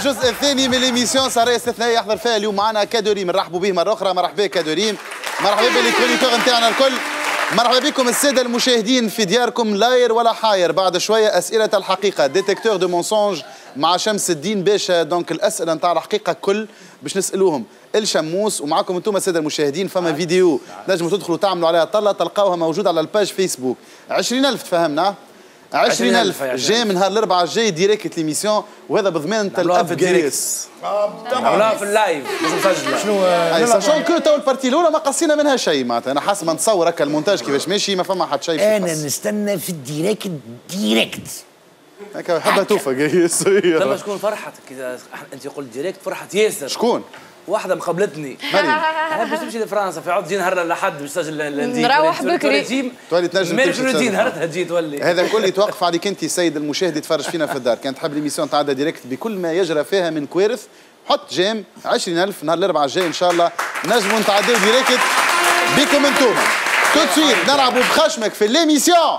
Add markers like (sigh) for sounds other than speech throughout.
الجزء الثاني من L'émission سهرية استثنائية يحضر فيها اليوم معنا كادوريم. نرحبوا به مرة أخرى. مرحبا بك كادوريم. مرحبا بال chroniqueurs نتاعنا الكل. مرحبا بكم السادة المشاهدين في دياركم. لاير ولا حاير. بعد شوية أسئلة الحقيقة. détecteur de mensonges مع شمس الدين باشا. Donc الأسئلة نتاع الحقيقة كل باش نسألوهم. الشموس ومعكم أنتم السادة المشاهدين. فما فيديو نجموا تدخلوا تعملوا عليها. طلة تلقاوها موجودة على ال page Facebook 20000 تفهمنا. 20000 جاي من نهار الاربعاء الجاي ديريكت ليميسيون وهذا بضمان نعملوها في الاب الديريكت عملوها في اللايف مش مسجله شنو؟ ساشون كو تو البارتي الاولى ما قصينا منها شيء معناتها. أنا حسب ما نتصور هكا المونتاج كيفاش ماشي ما فما حد شيء أنا. نستنى في الديريكت ديريكت هكا يحبها توفى جاي لما يصير شكون فرحت كذا أنت قلت ديريكت فرحت ياسر. شكون؟ واحدة مقابلتني. (laughs) مريم. أنا باش تمشي لفرنسا في عود تجي نهار الأحد باش تسجل النديك نروح بكري. تولي تنجم مالك تمشي روتين تسجل. نهارتها تجي تولي. هذا الكل (laughs) يتوقف عليك أنت سيد المشاهد يتفرج فينا في الدار. كانت تحب L'émission تعدى direct بكل ما يجرى فيها من كوارث حط j'aime 20000 نهار الأربعاء الجاي إن شاء الله. نجموا نتعداو direct. بكم أنتم؟ tout de suite نلعبوا بخشمك في L'émission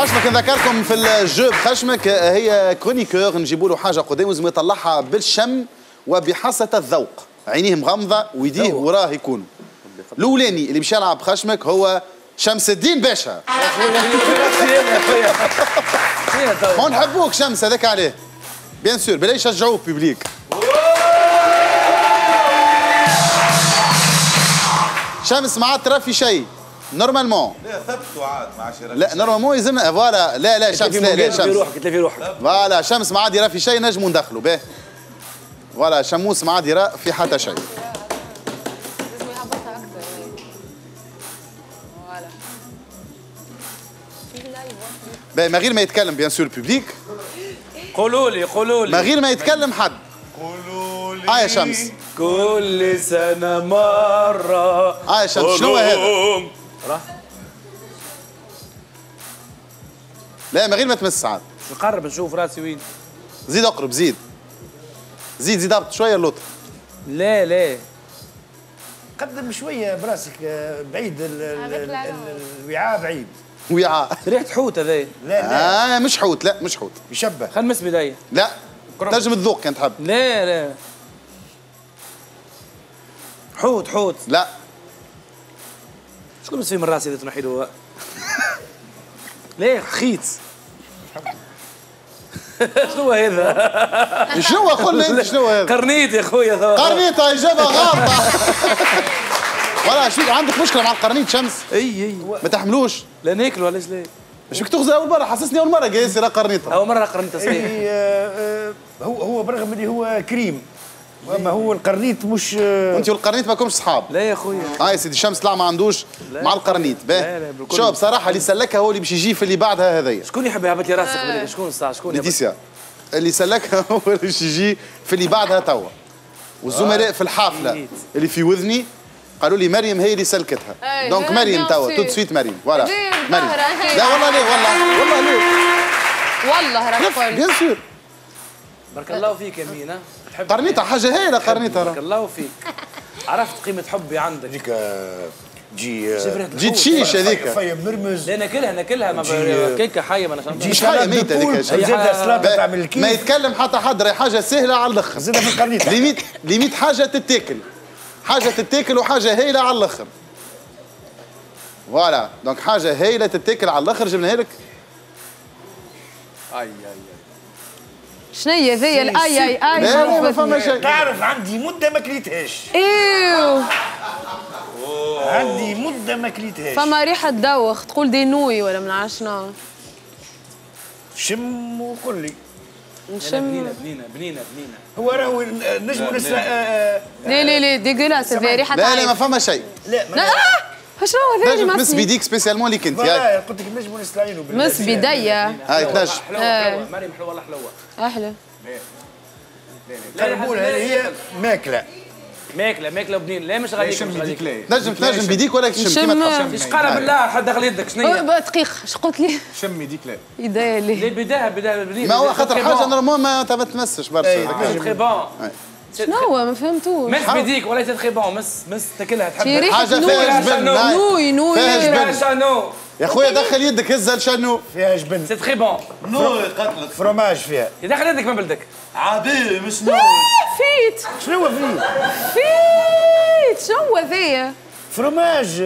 خشمك نذكركم في الجو بخشمك هي chroniqueur نجيبوا له حاجة قدام لازم يطلعها بالشم وبحاسة الذوق. عينيه مغمضه ويديه وراه يكون. الأولاني اللي باش يلعب بخشمك هو شمس الدين باشا. (laughs) ما نحبوك شمس هذاك عليه. bien sûr بلا يشجعوه public شمس ما عاد ترى في شيء. نورمالمون لا ثبتوا عاد مع عشرة لا نورمالمون يلزمنا فوالا لا لا شمس لا لا في شمس. روحك تلفي روحك. فوالا شمس ما عاد يرى في شيء نجموا ندخلوا به. فوالا شموس ما عاد يرى في حتى شيء. به من غير ما يتكلم بيان سور الببليك قولوا لي قولوا من لي غير ما يتكلم حد. قولوا لي آه يا شمس. كل سنة مرة. آه يا شمس شنو هذا؟ راه لا من غير ما تمس عاد. نقرب نشوف راسي وين. زيد اقرب زيد. زيد زيد ابط شوية اللوطه لا لا. قدم شوية براسك آه، بعيد الوعاء بعيد. وعاء. ريحة حوت هذا لا لا. آه مش حوت لا مش حوت. يشبه. خل نمس بداية. لا تنجم تذوق كان تحب. لا لا. حوت حوت. لا. شكون مسوي من راسي إذا تنحي له ليه؟ خيت شنو هذا؟ شنو قول لي أنت شنو هذا؟ قرنيت يا خويا ثوا. قرنيطه إجابة غلطه ولا شو عندك مشكلة مع القرنيط شمس؟ أي أي. ما تحملوش. لا ناكل ولا ليه؟ مش فيك تغزى أول مرة؟ حسسني أول مرة جاي يصير قرنيطه أول مرة قرنيت صحيح إيه، آه، آه، هو هو برغم اللي هو كريم. اما هو القرنيط مش آه، انت والقرنيط ما كومش صحاب. لا يا خويا آه يا سيدي شمس لا ما عندوش مع القرنيط. لا، لا، باهي بالكل. شو بصراحة اللي سلكها هو اللي باش يجي في اللي بعدها هذايا. شكون يحب يهبط لي راسك بالك شكون الساعة شكون يهبط؟ ليتيسيا. اللي سلكها (laughs) هو اللي باش يجي في اللي بعدها توا. والزملاء في الحافلة. اللي في وذني قالوا لي مريم هي اللي سلكتها. أي، donc لا، مريم توا. tout de suite مريم. voilà. مريم؟ لا والله ليه والله والله ليه والله راك بيان سور. بارك الله فيك يا مين ها؟ تحب قرنيطة حاجة هايله قرنيطة بارك. الله فيك. عرفت قيمة حبي عندك. هذيك آه، تجي آه، شفرة جيت الحوت. شيش هذيك. فيا مرمز. لا ناكلها ناكلها ما ب- كيكة حيه ما حاجة سلطة ميتة بالبول، هذيك تعمل ما يتكلم حتى حد راهي حاجة سهلة على الأخر. زادة في القرنيط ليميت ليميت حاجة تتاكل. حاجة تتاكل وحاجة هايلة على الأخر. voilà. donc حاجة هايلة تتاكل على الأخر جبناها لك شنو هي؟ ذي الاي آي آي لا لا ما فما. شيء. تعرف عندي مدة ما كليتهاش. إيوه. عندي مدة ما كليتهاش. فما ريحة دوخ تقول des noix ولا من شنو. شم وقول لي. نشم. بنينة بنينة بنينة بنينة. هو راهو نجم نسرق آه، لي لي لي ديغولاس هذي ريحة لا لا ما. فما شيء. لا لا آه شنو هذا نجم تمس مسمي بيديك سبيسيالمون ليك انت فوالا قلت لك نجم نستعينوا بالله مس بيديا. هاي تنجم. حلوة آه. حلوة. مريم حلوة أحلى. قربول هذه هي ماكلة. ماكلة ماكلة وبنين. لا مش غادي مش غادي؟ تنجم تنجم بيديك ولا تشم كيما إيش قال بالله؟ حد دخل يدك شنو هي؟ دقيقه اش قلت لي؟ شمي ديك لا يديا ليه؟ (laughs) لي بداها بداها بنين ما هو خاطر حاجة نورمال ما تمسش برشا. تري بون شنو ما فهمتوش. مس بيديك ولا تدخي بون مس مس تاكلها تحب. نوي. فيها جبن. نوي نوي فيها جبن. شانو؟ يا خويا دخل يدك هزها لشنو فيها جبن سي تخي بون نور قتلك. فروماج فيها. يدخل يدك من بلدك. عادي مش نور فيت. شنو فيه فيت؟ شنو ذي فروماج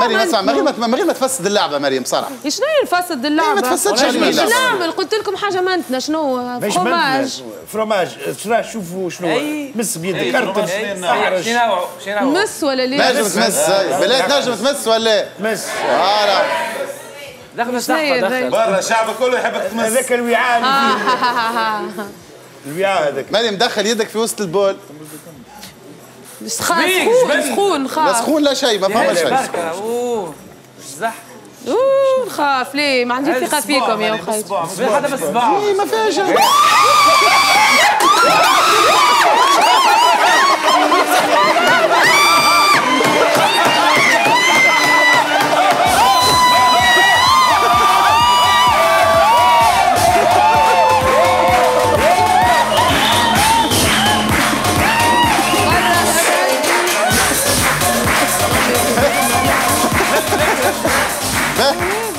مريم اسمع من غير ما من غير ما تفسد اللعبة مريم بصراحه شنو هي الفسد اللعبة؟ ما تفسدش اللعبة. نعمل؟ قلت لكم حاجة منتنا شنو؟ فروماج فروماج ترى شوفوا شنو. مس بيدك كرتب نوع مس ولا ليه؟ نجم تمس. هاي. بالله تنجم تمس ولا؟ مس. فوالا دخل شنو ذي؟ برا الشعب كله يحبك تمس. هذاك الوعاء آه،. (laughs) الوعاء هذاك. مريم دخل يدك في وسط البول. سخ- بيك، سخون لا سخون لا شيء ما فما شيء. أوه زح أوه نخاف ليه؟ ما عندي ثقة فيكم يا أخي. هذا بس صباع. إيه، ما فيها (laughs)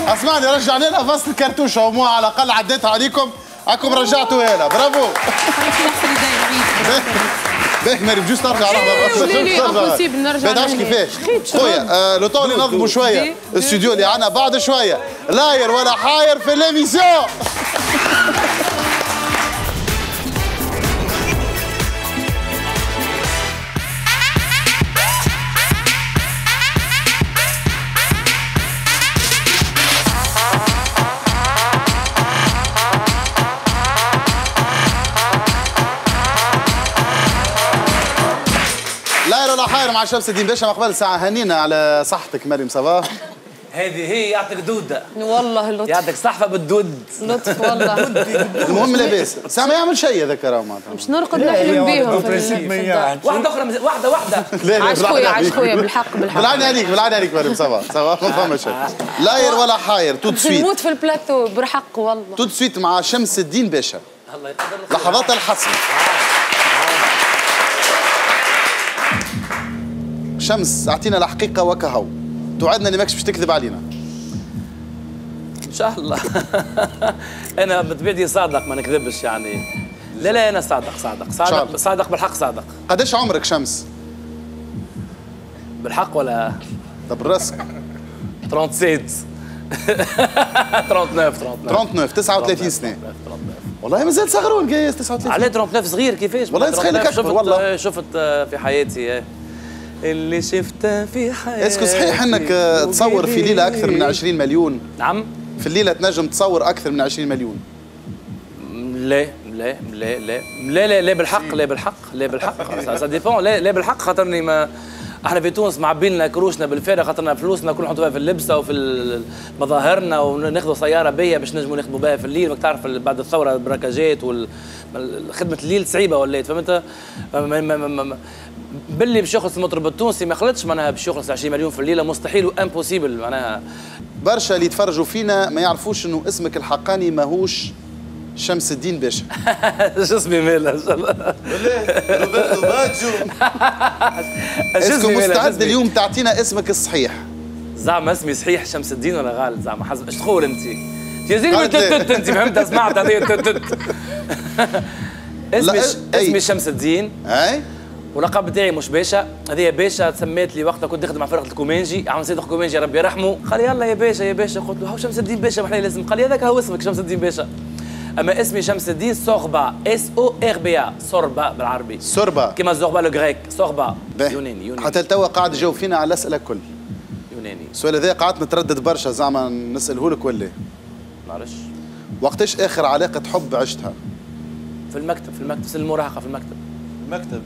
أسمعني رجعنا لها فصل الكرتوشة ومو على الأقل عديتها عليكم. راكم رجعتوا لها برافو. باهي مريم جوست ترجع لحظه ولي لي impossible نرجع بدهاش لهنا. كيفاش. خويا آه، لو طول ننظموا شوية. دي. الاستوديو اللي عنا بعد شوية. لاير ولا حاير في ليميسيون لاير ولا حاير مع شمس الدين باشا مقبل ساعه هنينا على صحتك مريم صباح. هذه هي يعطيك دودة. والله لطف. يعطيك صحفة بالدود. لطف والله. المهم لاباس. ساعه ما يعمل شيء هذاك راه معناتها. مش نرقد نحلم بيهم واحدة واحدة (laughs) لا لا عاش خويا عاش. خويا بالحق بالحق. بالعين عليك بالعين عليك مريم صباح. صباح ما فما شيء لاير ولا حاير تو سويت. نموت في البلاتو بالحق والله. تو سويت مع شمس الدين باشا. الله يقدر لحظات الحسم شمس أعطينا الحقيقة وكهو. توعدنا اللي ماكش باش تكذب علينا. إن شاء الله. (laughs) أنا بطبيعتي صادق ما نكذبش يعني. لا لا أنا صادق صادق. صادق. صادق بالحق صادق. قداش عمرك شمس؟ بالحق ولا؟ طب راسك 37 39 39 39 39 سنة. والله مازال صغرون قايس 39 عليه 39 صغير كيفاش؟ والله يتخيلك 39 أكبر شفت والله. شفت آه، في حياتي آه، اللي شفته في حياتي. est-ce que صحيح إنك آه، تصور في ليلة أكثر من 20 مليون. نعم. في الليلة تنجم تصور أكثر من 20 مليون. لا لا لا لا. لا لا لا بالحق لا بالحق لا بالحق. سا- dépend لا لا بالحق. خاطرني ما إحنا في تونس معبين لنا كروشنا بالفارغ خاطرنا فلوسنا كل نحطوها في اللبسة وفي مظاهرنا وناخذوا سيارة بيا باش نجموا نخدموا بها في الليل. راك تعرف بعد الثورة البراكاجات وخدمه الليل صعيبة ولات فهمت باللي باش يخلص المطرب التونسي ما خلطش معناها باش يخلص 20 مليون في الليلة مستحيل و impossible معناها. برشا اللي يتفرجوا فينا ما يعرفوش إنه اسمك الحقاني ماهوش شمس الدين باشا. (laughs) شو اسمي مالا روبرتو باجو. (laughs) est-ce que مستعد اليوم تعطينا اسمك الصحيح. زعما اسمي صحيح شمس الدين ولا غالط زعما. حسب إيش تقول أنت؟ يا زلمه أنت فهمت؟ سمعت هذه (laughs) اسمي. اسمي شمس الدين. أي. ولقب بتاعي مش باشا. هذه باشا تسميت لي وقتها كنت نخدم مع فرقة الكومانجي عم سيد الكومانجي ربي يرحمه. قال يلا يا باشا يا باشا. قلت له هو شمس الدين باشا؟ محلي لازم. قال لي هذاك هو اسمك شمس الدين باشا. أما اسمي شمس الدين سوربا S O R B A سوربا بالعربي. سوربا كيما زوربا le grec سوربا به. يوناني يوناني. حتى توا قاعد تجاوب فينا على الاسئله الكل. يوناني. السؤال هذا قعدت نتردد برشا زعما نسأله لك ولا. ما نعرفش وقتاش آخر علاقة حب عشتها؟ في المكتب في المكتب سن المراهقة في المكتب. المكتب.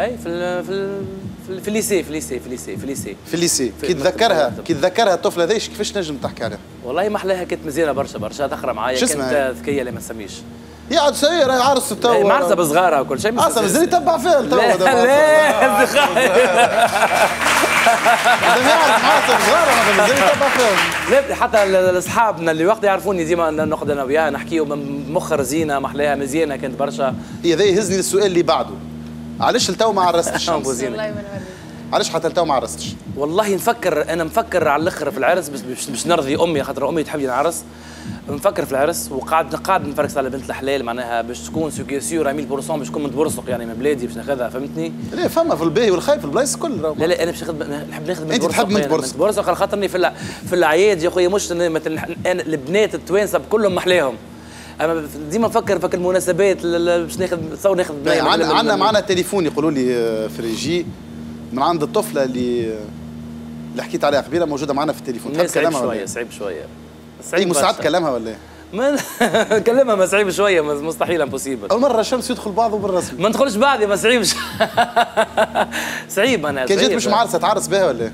أي في ال في ال في ال- في الليسي في الليسي في الليسي في الليسي. في الليسي. كي تذكرها كي تذكرها الطفله ذيش كيفاش نجم تحكي عليها والله ما احلاها كانت مزيانة برشا برشا. تقرا معايا كانت ذكية اللي ما تسميش. يا عاد سير عرس إيه، توا معرسه بصغارها وكل شيء أصلا مازال يتبع فيها توا لا. لا حتى أصحابنا اللي وقت يعرفوني ديما نقعد أنا وياها نحكيو من مخر زينه محلاها مزيانة كانت برشا. هي ذا يهزني للسؤال اللي بعده. علاش لتو ما عرستش؟ (laughs) ما نوريك علاش حتى لتو ما عرستش؟ والله نفكر أنا مفكر على الأخر في العرس بس باش باش نرضي أمي خاطر أمي تحب نعرس نفكر في العرس وقاعد قاعد نفركس على بنت الحلال معناها باش تكون ce qui est sûr 100% باش تكون من تبرسق يعني من بلادي باش ناخذها فهمتني؟ لا فما في الباهي والخايب البلايص الكل. لا لا أنا باش ناخذ نحب ناخذ من أنت تحب من تبرسق. تبرسق على خاطرني في في العياد يا خويا مش إن مثلا أنا البنات التوانسة كلهم محلاهم. اما ديما نفكر فك المناسبات باش ناخذ تصور ناخذ من- عندنا من- من- معنا تليفون يقولوا لي آه، في الريجي من عند الطفلة اللي اللي حكيت عليها قبيلة موجودة معنا في التليفون تحب صعيب كلامها شوية إيه؟ صعيب شوية اي مستعد برشا. كلامها ولا إيه؟ ما (laughs) كلمها ما صعيب شوية مستحيل impossible أول مرة الشمس يدخل بعضه بالرسمي ما ندخلش بعضي ما صعيبش (laughs) صعيب أنا كان جيت صعيب. مش معرسة تعرس بها ولا إيه؟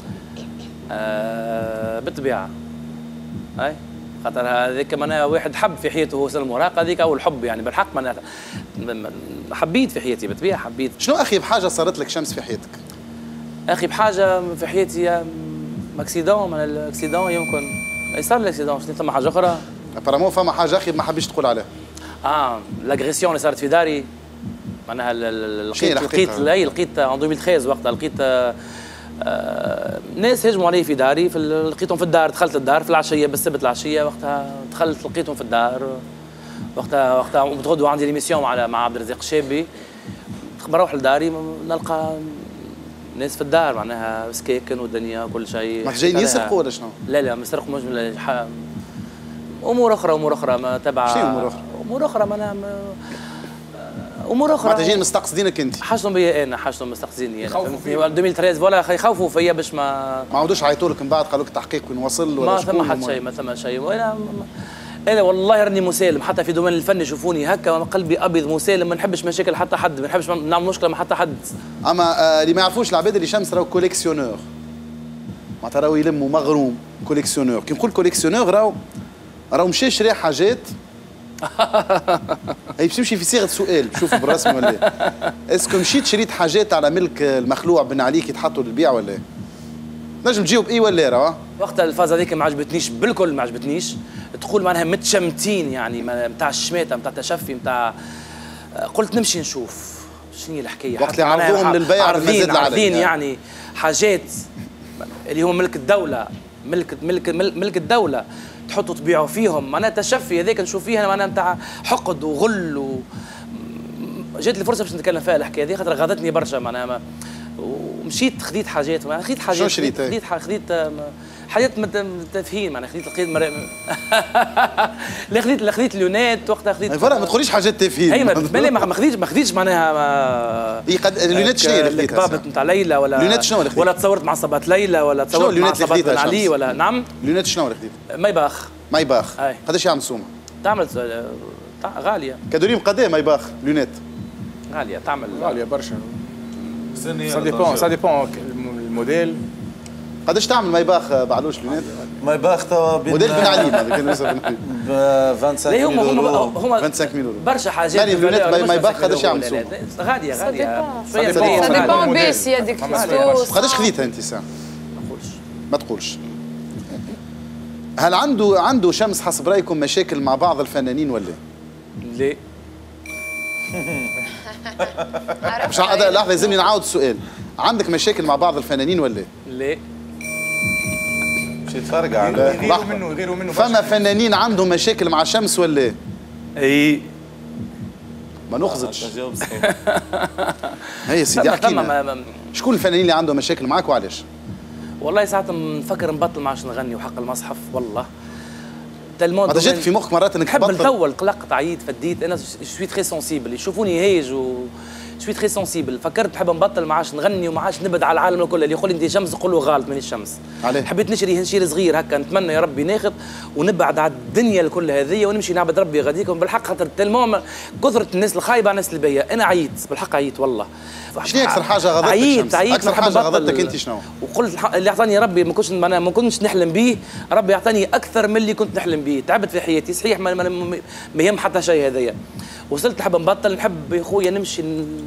آه بالطبيعة أي خاطر هذيك معناها واحد حب في حياته هو سن المراهقه هذيك أول حب يعني بالحق معناها حبيت في حياتي بالطبيعه حبيت. شنو اخيب حاجة صارت لك شمس في حياتك؟ أخيب حاجة في حياتي accident من ال accident يمكن. صار لي accident شنو ثم حاجة أخرى؟ apparemment فما حاجة اخيب ما حبيش تقول عليها آه l'agression اللي صارت في داري معناها لقيت لقيت لقيت en 2013 وقتها لقيت آه، ناس هجموا علي في داري في لقيتهم في الدار دخلت الدار في العشية بالسبت العشية وقتها دخلت لقيتهم في الدار وقتها وقتها من غدوة عندي l'émission مع مع عبد الرزاق الشابي بروح لداري نلقى ناس في الدار معناها سكاكن والدنيا وكل شيء ما جايين يسرقوا. ولا شنو؟ لا لا ما ح- أمور أخرى أمور أخرى ما تبع شنو؟ أمور أخرى ما أنا ما- أمور أخرى. معناتها جايين مستقصدينك أنت. حاجتهم بيا أنا حاجتهم مستقصديني أنا. فهمتني 2013 ولا يخوفوا فيا باش ما ما عودوش عيطوا لك من بعد قالوا لك تحقيق وين وصل ولا ما ثم حد وما- شيء ما ثم شيء. وأنا أنا والله راني مسالم حتى في domaine الفن يشوفوني هكا قلبي أبيض مسالم ما نحبش مشاكل حتى حد ما نحبش نعمل مشكلة مع حتى حد. أما آه، اللي ما يعرفوش العباد اللي شمس راهو collectionneur. معناتها راهو يلموا مغروم collectionneur. كي نقول collectionneur راهو راهو مشى شرا حاجات هي باش تمشي في صيغة سؤال شوف بالرسمي ولا إيه est-ce que مشيت شريت حاجات على ملك المخلوع بن علي كي يتحطوا للبيع ولا إيه نجم تجاوب اي ولا راهو وقتها الفاز هذيك ما عجبتنيش بالكل ما عجبتنيش. تقول معناها متشمتين يعني متاع الشماتة متاع التشفي متاع قلت نمشي نشوف. شنو هي الحكاية؟ وقت اللي عرضوهم للبيع عارضين العلني عارضين يعني. يعني حاجات اللي هو ملك الدولة ملك ملك ملك ملك الدولة. تحطوا تبيعوا فيهم. معناها تشفي هذاك نشوف فيها معناها نتاع حقد وغل و جات لي فرصة باش نتكلم فيها الحكاية هذه خاطر غاضتني برشا معناها. ومشيت خديت حاجات خديت حاجات. شنو شريت؟ خديت خديت خديت حاجات مت- تافهين معناها خديت لقيت مر... (laughs) لا خديت لا خديت لونات وقتها خديت اي فرق ما تقوليش حاجات تافهين هي ما بالي ما خديتش ما خديتش معناها ما إي قد اللونات شنو هي اللي خديتها الكبابة نتاع ليلى ولا لونات شنو اللي خديتها؟ ولا تصورت مع صبات ليلى ولا تصورت مع صبات بن خديتها علي؟ ولا نعم؟ لونات شنو اللي خديت ما يباخ ما يباخ أي. قداش يعمل سومه تعمل تع- غالية. كادوريم قداه ما يباخ لونات غالية تعمل غالية برشا. سا ديبون سا ديبون الموديل قداش تعمل ما يباخ آه، بعلوش لونات ما يباخ توا بين موديل بن علي هذا كان يوسف بن علي ب 25 لا هم هم يورو. هم 25 يورو. برشا حاجات مالي اللونات بالفعل، ما- ما مش يباخ 25 قداش يعمل لا، لا، سوق؟ غالية. dépend. سا موديل. ديبون. بيس. يا ديك فما كريستوس. قداش خذيتها أنت ساعه ما نقولش ما تقولش. هل عنده عنده شمس حسب رأيكم مشاكل مع بعض الفنانين ولا؟ لا. (laughs) مش لحظة لازمني نعاود السؤال. عندك مشاكل مع بعض الفنانين ولا؟ لا. مش يتفرقع على. يغيروا. منه يغيروا منه فما. فنانين عندهم مشاكل مع شمس ولا اي ما نخزتش جاوب صحيح هي سيدي احكي ما- ما- شكون الفنانين اللي عندهم مشاكل معك وعلاش؟ والله ساعات نفكر نبطل ما عادش نغني وحق المصحف والله. tellement ما جات في مخك مرات إنك نحب تبطل. التول قلقت عييت فديت أنا suis très sensible يشوفوني هايج و suis très sensible فكرت نحب نبطل ما عادش نغني وما عادش نبعد على العالم الكل اللي يقول لي انت شمس نقول له غلط مانيش شمس عليه؟ حبيت نشري هنشير صغير هكا نتمنى يا ربي ناخذ ونبعد على الدنيا الكل هذه ونمشي نعبد ربي غاديك بالحق خاطر tellement كثرة الناس الخايبة على الناس الباهية أنا عييت بالحق عييت والله شنو أكثر حاجة غضبتك؟ عييت عييت حاجة نبطل. غضبتك أنت شنو؟ وقلت اللي أعطاني ربي ما كنتش ما, كنتش نحلم به ربي أعطاني أكثر من اللي كنت نحلم به تعبت في حياتي صحيح ما يهم حتى شيء هذايا وصلت نحب نبطل نحب يا خويا نمشي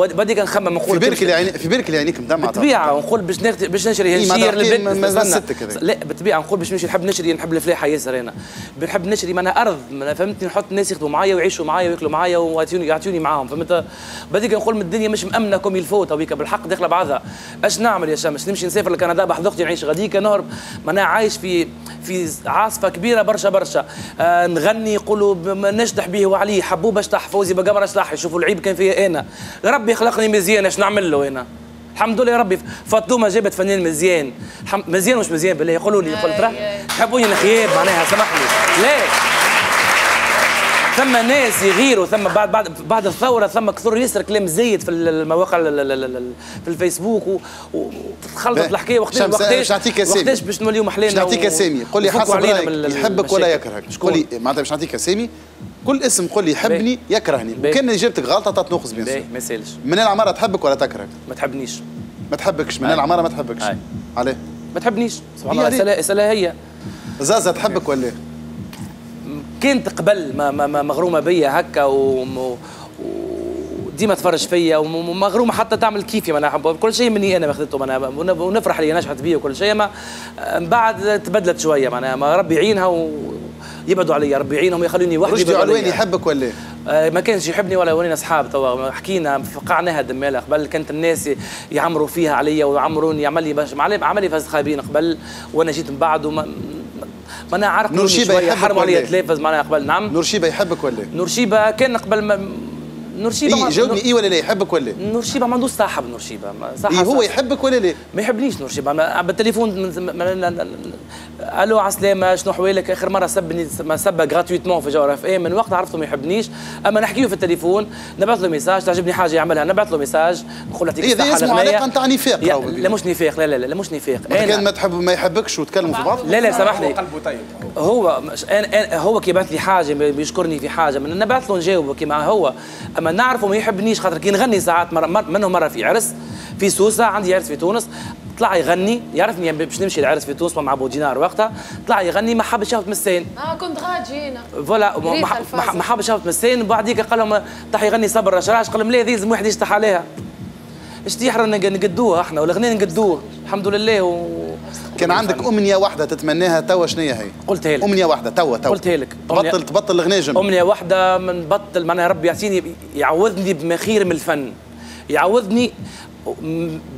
ن- بدي كان نخمم نقول في بالك عيني في بالك اللي عينيك مدمعه بالطبيعه ونقول باش نخت... باش نشري إيه، هالهنشير للبيت هذاك. لا بالطبيعه نقول باش نمشي نحب نشري نحب الفلاحة ياسر أنا بنحب نشري معناها أرض معناها فهمتني؟ نحط الناس يخدموا معايا ويعيشوا معايا وياكلوا معايا ويعطوني يعطوني معاهم. فهمت؟ بديك نقول من الدنيا مش مأمنة comme il faut تويكا بالحق داخلة بعضها اش نعمل يا شمس نمشي نسافر لكندا؟ بحذ أختي نعيش غاديك نهرب معناها عايش في في عاصفة كبيرة برشا برشا. آه نغني يقولوا نشطح به وعليه. حبوب أشطح فوزي بقمر أشطح. يشوفوا العيب كان فيا أنا. ربي خلقني مزيان إيش نعمل له أنا الحمد لله يا ربي فاطمة جابت فنان مزيان. مزيان مش مزيان بالله يقولوا لي قلت راه تحبوني نخيب معناها سامحني. لا. ثم ناس يغيروا ثم بعد بعد بعد الثورة ثم كثر ياسر كلام زايد في المواقع ال- ال- ال- ال- في الفيسبوك و- و- وتخلطت باهي. الحكاية وقتاش وقتاش نعطيك. وقتاش باش نوليو محلينا باش نعطيك اسامي قول لي حسب رأيك يحبك ولا. يكرهك؟ قول لي معناتها باش نعطيك اسامي كل اسم قول لي يحبني يكرهني. وكان إجابتك غلطة تتنقص بيان ما يسالش من العمارة تحبك ولا تكرهك ما تحبنيش ما تحبكش من. العمارة ما تحبكش أي. عليه ما تحبنيش سبحان الله. اسالها اسالها هي زازا تحبك ولا كانت قبل ما ما ما مغرومة بيا هكا و وديما تفرج فيا وم- ومغرومة حتى تعمل كيفي نحب كل شيء مني أنا ماخذته معناها. ون- ونفرح اللي نجحت بيه وكل شيء ما من بعد تبدلت شوية معناها. ما ربي يعينها ويبعدوا عليا ربي يعينهم ويخلوني وحدي رشدي علواني. يحبك ولا آه، ما كانش يحبني ولا ولينا أصحاب توا. حكينا فقعناها دمالة قبل كانت الناس يعمروا فيها عليا ويعمروني. عمل لي باش عمل عمل لي فاز خايبين قبل. وأنا جيت من بعد وما نور شيبة شوية يحبك حرموا عليا إيه؟ تلافز معناها قبل. نعم. نور شيبة يحبك ولا نور شيبة كان قبل نور شيبه اي ما- جاوبني اي ولا لا يحبك ولا نور شيبه ما عندوش صاحب نور شيبه ما- صح اي هو. يحبك ولا لا؟ ما يحبنيش نور شيبه ما- بالتليفون ألو عسلامة شنو حوالك؟ آخر مرة سبني ما سب gratuitement في جوهرة FM من وقت عرفته ما يحبنيش. أما نحكيه في التليفون نبعث له message تعجبني حاجة يعملها نبعث له message نقول له يعطيك إيه، الصحة اسمه. علاقة نتاع نفاق لا. مش نفاق لا لا لا مش نفاق. كان ما تحب ما يحبكش وتكلموا في بعض لا لا سامحني. قلبه طيب. هو مش أنا أنا هو كي يبعث لي حاجة بيشكرني في حاجة من نبعث له نجاوبه كيما هو. أما نعرفه ما يحبنيش خاطر كي نغني ساعات مرة مر منه مرة في عرس في سوسة عندي عرس في تونس طلع يغني يعرفني باش نمشي العرس في تونس مع ابو دينار وقتها طلع يغني ما حبش يهبط من ال scène آه كنت غاجي هنا. voilà ما- ما-. ما ما حبش يهبط من ال scène وبعديك قال لهم طاح يغني صبر رشراش قال لهم لا ذي لازم واحد يشطح عليها. إيش تيحرى نقدوها إحنا والاغنيه نقدوه؟ الحمد لله و... كان عندك أمنية واحدة تتمناها توا شنو هي؟ قلتها لك أمنية واحدة توا توا. قلتها لك. تبطل تبطل الغناجم أمنية واحدة من بطل معناها ربي يعطيني يعوضني بمخير من الفن. يعوضني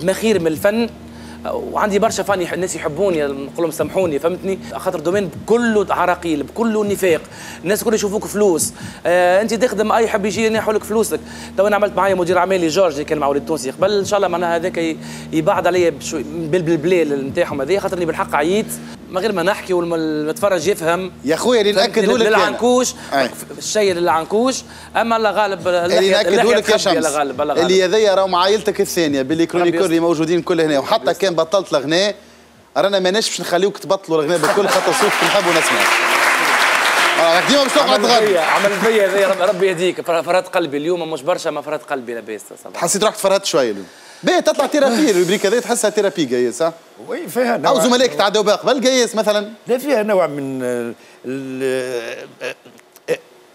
بمخير من الفن. وعندي برشا fans ناس يحبوني نقول لهم سامحوني فهمتني؟ خاطر domaine كله عراقيل بكله نفاق. الناس كل يشوفوك فلوس. آه أنت تخدم أي حب يجي ينحوا لك فلوسك. تو أنا عملت معايا مدير أعمالي جورج اللي كان مع وليد تونسي. قبل إن شاء الله معناها هذاك يبعد عليا بالبلبلال نتاعهم هذه خاطرني بالحق عييت. من غير ما نحكي والمتفرج يفهم. يا خويا اللي ناكدوا لك. للعنكوش. الشيء للعنكوش. أما الله غالب اللي ناكدوا لك يا شمس. غالب اللي هذيا راهو مع عائلتك الثانية. ب les chroniqueurs اللي موجودين كل هنا. وحتى كان بطلت الغناء رانا ماناش باش نخليوك تبطلوا الغناء بالكل خاطر صوتك نحبوا نسمع آه، ديما باش تقعد تغني. عمل هذايا رب- ربي يهديك. فر- فرات قلبي اليوم مش برشا ما فرات قلبي لاباس حسيت روحك فرهدت شوية اليوم. باهي تطلع thérapie. ال rubrique هذه تحسها thérapie قيس ها oui فيها نوع؟ أو زملائك تعدوا بها قبل قيس مثلا. لا فيها نوع من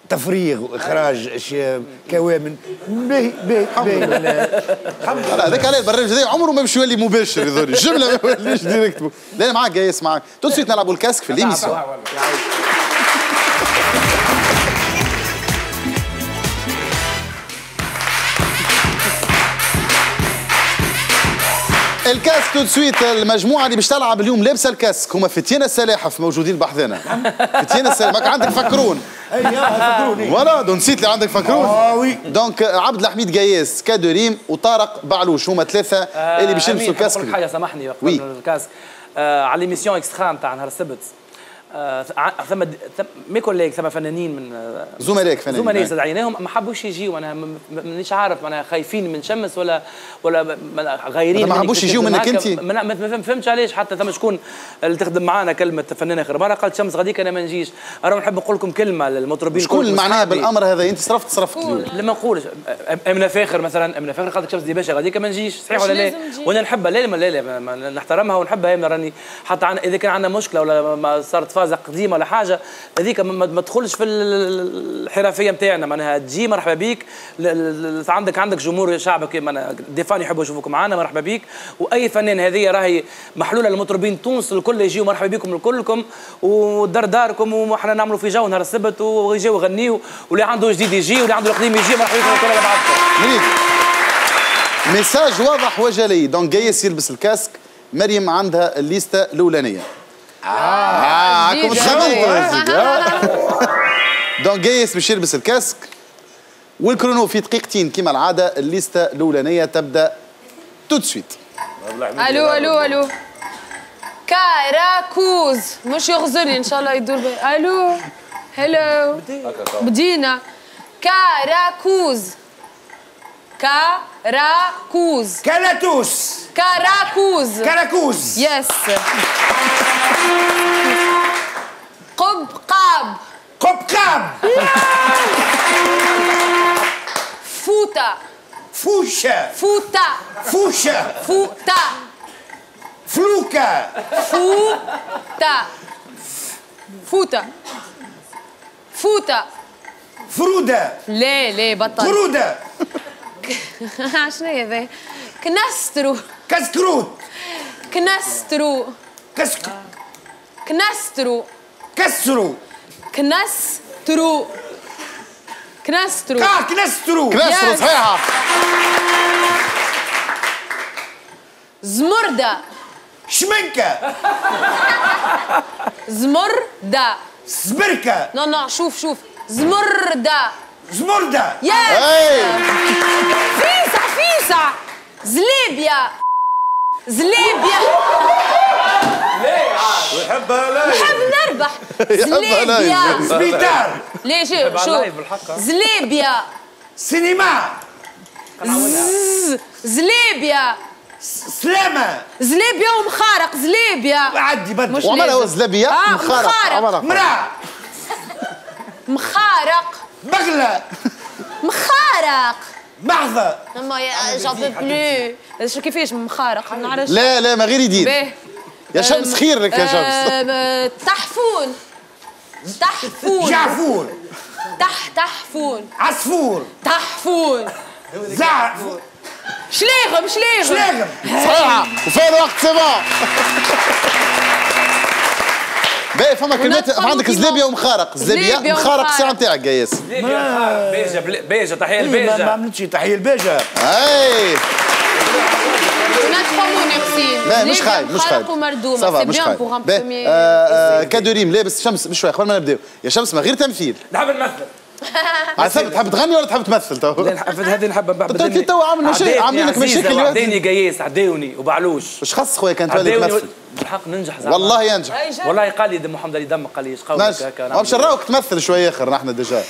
تفريغ وإخراج أشياء كوامن. باهي باهي باهي هذاك عليه البرنامج هذا عمره ما باش يولي مباشر يظهر الجملة ما يوليش direct. لا معاك قيس معاك. tout de suite نلعبوا ال casque في l'émission ال casque tout de suite المجموعة اللي باش تلعب اليوم لابسة ال casque هما فتيان السلاحف موجودين بحذنا فتيان السلاحف ماك عندك فكرون. أي فكروني. voilà نسيت اللي عندك فكرون. آه oui. donc عبد الحميد قياس كادوريم وطارق بعلوش هما ثلاثة اللي باش يلبسوا ال casque. حاجة سامحني قبل oui. ال casque آه على l'émission extra نتاع نهار السبت. آه ثم ثم mes collègues ثم فنانين من آه، زملائك فنانين زملاء أي. استدعيناهم ما حبوش يجيوا أنا م- م- مانيش عارف أنا خايفين من شمس ولا ولا غايرين ما حبوش الخدمة منك هكا. أنت؟ ما فهمتش علاش حتى ثم شكون اللي تخدم معانا كلمة فنانه خربانه قالت شمس غاديك أنا ما نجيش أنا نحب نقول لكم كلمة للمطربين شكون أصحابي. بالأمر هذا أنت صرفت صرفت لما نقولش امنه فاخر مثلا امنه فاخر قالت شمس دي باشا غاديك ما نجيش صحيح ولا لا. وأنا نحبها لا لا نحترمها ونحبها هي راني حتى عن إذا كان عندنا مشكلة ولا ما صارت فازه قديمه ولا حاجة هذيك ما- تدخلش في ال- ال- الحرفية نتاعنا معناها تجي مرحبا بيك. عندك عندك جمهور شعبك معناها دي فان يحبوا يشوفوك معنا مرحبا بيك. وأي فنان هذه راهي محلولة للمطربين تونس الكل يجيو مرحبا بكم لكلكم ودار داركم وحنا نعملوا في جو نهار السبت ويجيو يغنيوا واللي عنده جديد يجي واللي عنده القديم يجي. مرحبا بكم الكل على بعضكم message واضح وجلي. donc جايس يلبس ال casque. مريم عندها الليستة الأولانية. آه. جديدة. كنت خممت donc جايس باش يلبس ال casque. وال chrono في دقيقتين كما العادة. الليستة الأولانية تبدأ تو سويت ألو ألو ألو. كاراكوز. مش يغزرني إن شاء الله يدور بي. ألو. هلو بدينا. كاراكوز. كاراكوز كالاتوس كاراكوز كراكوز يس قب قاب قبقاب فوتا فوشة فوتا فوشة فوتا فلوكة فوتا فوتا فوتا فرودة ليه ليه بطل قرودة شنو هي ذي كنسترو. كسكروت كنسترو. كسك كنسترو. كسرو كنسترو. كنسترو. كا كنسترو. كنسرو Yes. صحيحة. زمردة. شمنكة. زمردة. سبركة نو نو شوف شوف. زمردة. اي فيسع فيسع زليبيا زليبيا ويحبها لا نحب نربح زليبيا سبيتار ليش شوف. زليبيا سينما زليبيا سلامة زليبيا ومخارق زليبيا عدي وعملها لازم. وزلبيه آه، مخارق مخارق. مخارق بغلة. مخارق. محظة أما يا جون بو بلو. شو كيفاش مخارق؟ ما نعرفش. لا لا ما غير يدين باهي يا شمس خير لك يا شمس تحفون. تحفون. جعفور. تح تحفون. عصفور. تحفون. زعف شليغم شليغم. شلاغم صحيحة. وفين الوقت سي بون باهي فما كلمات عندك زليبيا ومخارق. زليبيا زليبيا مخارق ومخارق. الساعة نتاعك جايس بيجا بل- بيجا تحية ما- ما البيجا عملتش تحية البيجة أي. لا مش خايب مش خايب. ça va مش خايب. آه، آه، كادوريم لابس شمس بشوي قبل ما نبداو يا شمس ما غير تمثيل نحب نمثل (laughs) حسب تحب تغني ولا تحب تمثل؟ تو. نحب- هذه نحب أنت تو عامل مشاكل- عاملين لك مشاكل. عديني قياس عداوني وبعلوش. إيش خص خويا كان تولي تمثل. بالحق ننجح زعما. والله ينجح. والله قال لي محمد علي دم قال لي إيش قولك هكا ما باش نراوك تمثل شوية آخر نحن déjà.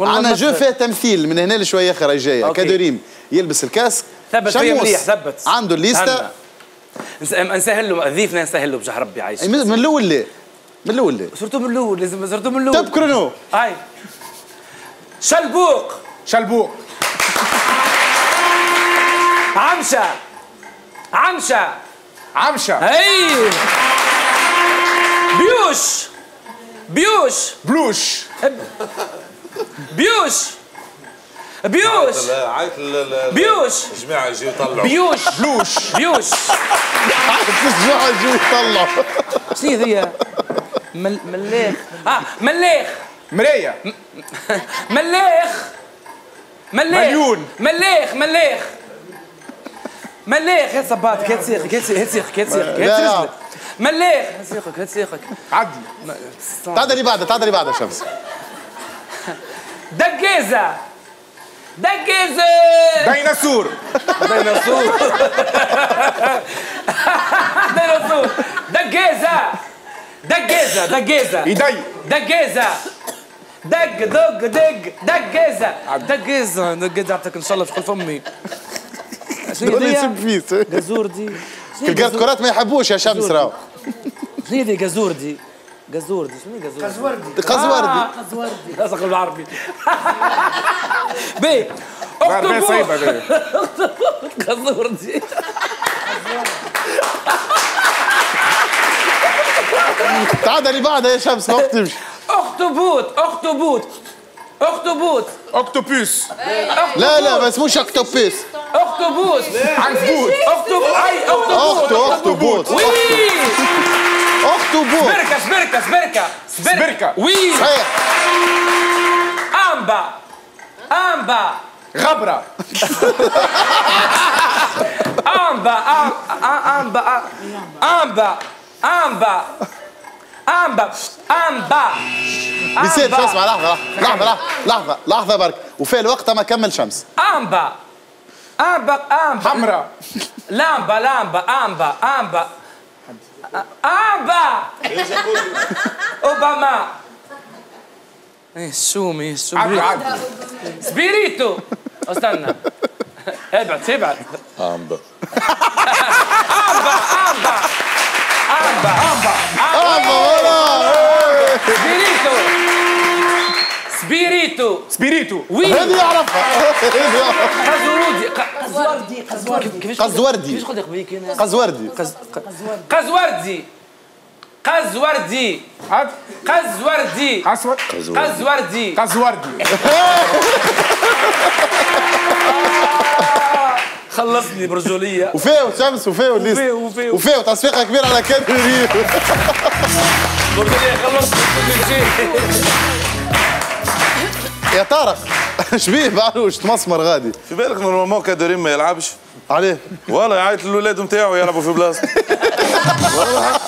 عندنا جو. فيه تمثيل من هنا لشوية آخر جاية. كادوريم يلبس الكاسك. ثبت فيا مليح ثبت. عنده الليستة. نسهل له ضيفنا نسهل له بجاه ربي عايش. من الأول ليه؟ من الأول ليه؟ صرتوا من الأول لازم صرتوا من الأول. طب كرونو هاي. شلبوق. شلبوق. عمشة. عمشة. عمشة. هي بيوش. بيوش. بلوش. بيوش. بيوش. عيط بيوش. الجماعه يجيو يطلعوا بيوش. بلوش. بيوش. تسجع يجوا يطلعوا شنو مل... ملاخ آه ملاخ مراية. ملاخ. ملاخ. مليون. ملاخ ملاخ. ملاخ يا صباط هات سيخك هات سيخك هات سيخك هات. رجلك. ملاخ هات سيخك هات سيخك. عدي تعال اللي بعده تعال اللي بعده شمس. دقيزة دقيزة ديناصور. ديناصور. ديناصور. دقيزة دقيزة دقيزة إيدي. دقيزة دق دق دق دقيزة. دقيزة دقيزة يعطيك إن شاء الله في شنو (laughs) ولا هي يسب فيس جزور دي الكارت كرات ما يحبوش يا شمس راهو. شنو هي دي جزور دي جزور دي شنو هي جزور دي؟ قزوردي. قزوردي. لاصق بالعربي. (laughs) بي بعرفين صعيبة اخطبوط دي. (laughs) جزور دي تعدى اللي بعدها يا شمس وقت تمشي أخطبوط أخطبوط أخطبوط. اوكتوبوس لا لا ما اسموش أكتوبيس. أخطبوط. عنكبوت اخطب أي أخطبوط. أخطبوط. وي. أخطبوط. سبركة سبركة سبركة. سبركة. وي. صحيح. آمبا. آمبا. غبرة. آمبا آمبا آمبا آمبا. أمبا أمبا. بيصير شو اسمع لحظة لحظة لحظة لحظة لحظة برك وفي الوقت ما كمل شمس. أمبا. أمبا أمبا. حمرة لامبا لامبا أمبا أمبا. أمبا. أوباما. إيه سومي عد سومي سبيريتو. استنى. ابعد ابعد. أمبا. (laughs) سبيريتو سبيريتو سبيريتو وي هذه يعرفها قزوردي قزوردي كيفاش قزوردي كيفاش قلت لك بيك هنا قزوردي قزوردي قزوردي عد قزوردي أسود قزوردي قزوردي خلصني برجولية. وفيه شمس وفيه وليس وفيه- وفيه. وفيه وتصفيقة كبيرة على كادري برجولية خلصني كل شيء يا طارق شبيه بعلوش تمسمر غادي؟ في بالك نورمالمون كادوريم ما يلعبش؟ عليه. والله يعيط للولاد نتاعو يلعبوا في بلاصته (laughs) والله.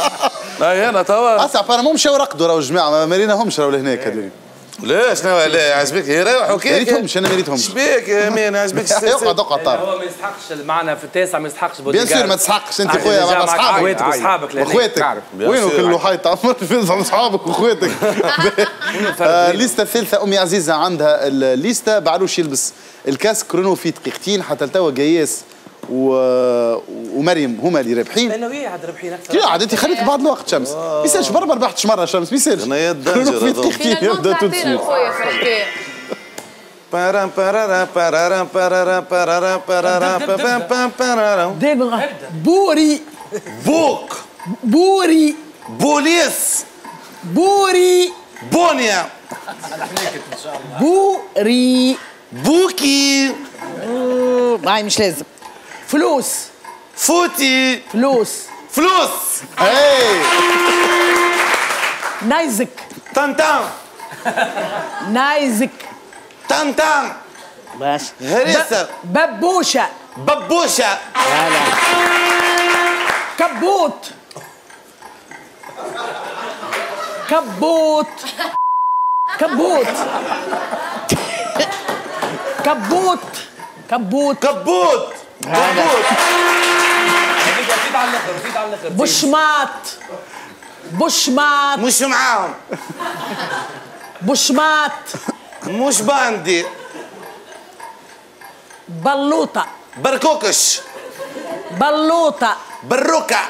لا أنا توا. اسع فانا مشاو رقدوا راهو الجماعة ما مريناهمش راهو لهنا كادري لا شنو لا عجبك يروحوا ما ريتهمش أنا ما ريتهمش شبيك يا مين؟ عجبك اقعد اقعد هو ما يستحقش معنا في التاسع ما يستحقش بيان سور ما تسحقش أنت خويا مع اصحابك اخواتك وأصحابك لهنا. واخواتك. وينو. كل حي تعمر (laughs) في أصحابك واخواتك (laughs) آه، الليسته الثالثه أمي عزيزة عندها الليستة. بعلوش يلبس الكاسك كرونو في دقيقتين. حتى لتوا قياس و... ومريم هما اللي رابحين. لأنه هي عاد ربحين أكثر. لا عاد انت خليك بعض الوقت شمس. ما يصيرش برا ما ربحتش مرة شمس ما أنا يد كرونو دنجر بارام بارارا بارارا بارارا بارارا بارارا بارارا. دابا بوري. بوك. بوري. بوليس. بوري. بونيا. بوري. بوكي. هاي مش لازم. فلوس. فوتي. فلوس. فلوس. اي نايزك. تنتان نايزك. تنتان باش. هريسة. ببوشة. ببوشة. كبوت. كبوت. كبوت. كبوت. كبوت. كبوت. كبوت زيد على الآخر زيد على الآخر بشماط بشماط مش معاهم. بشماط مش باندي. بلوطة. بركوكش. بلوطة. بروكة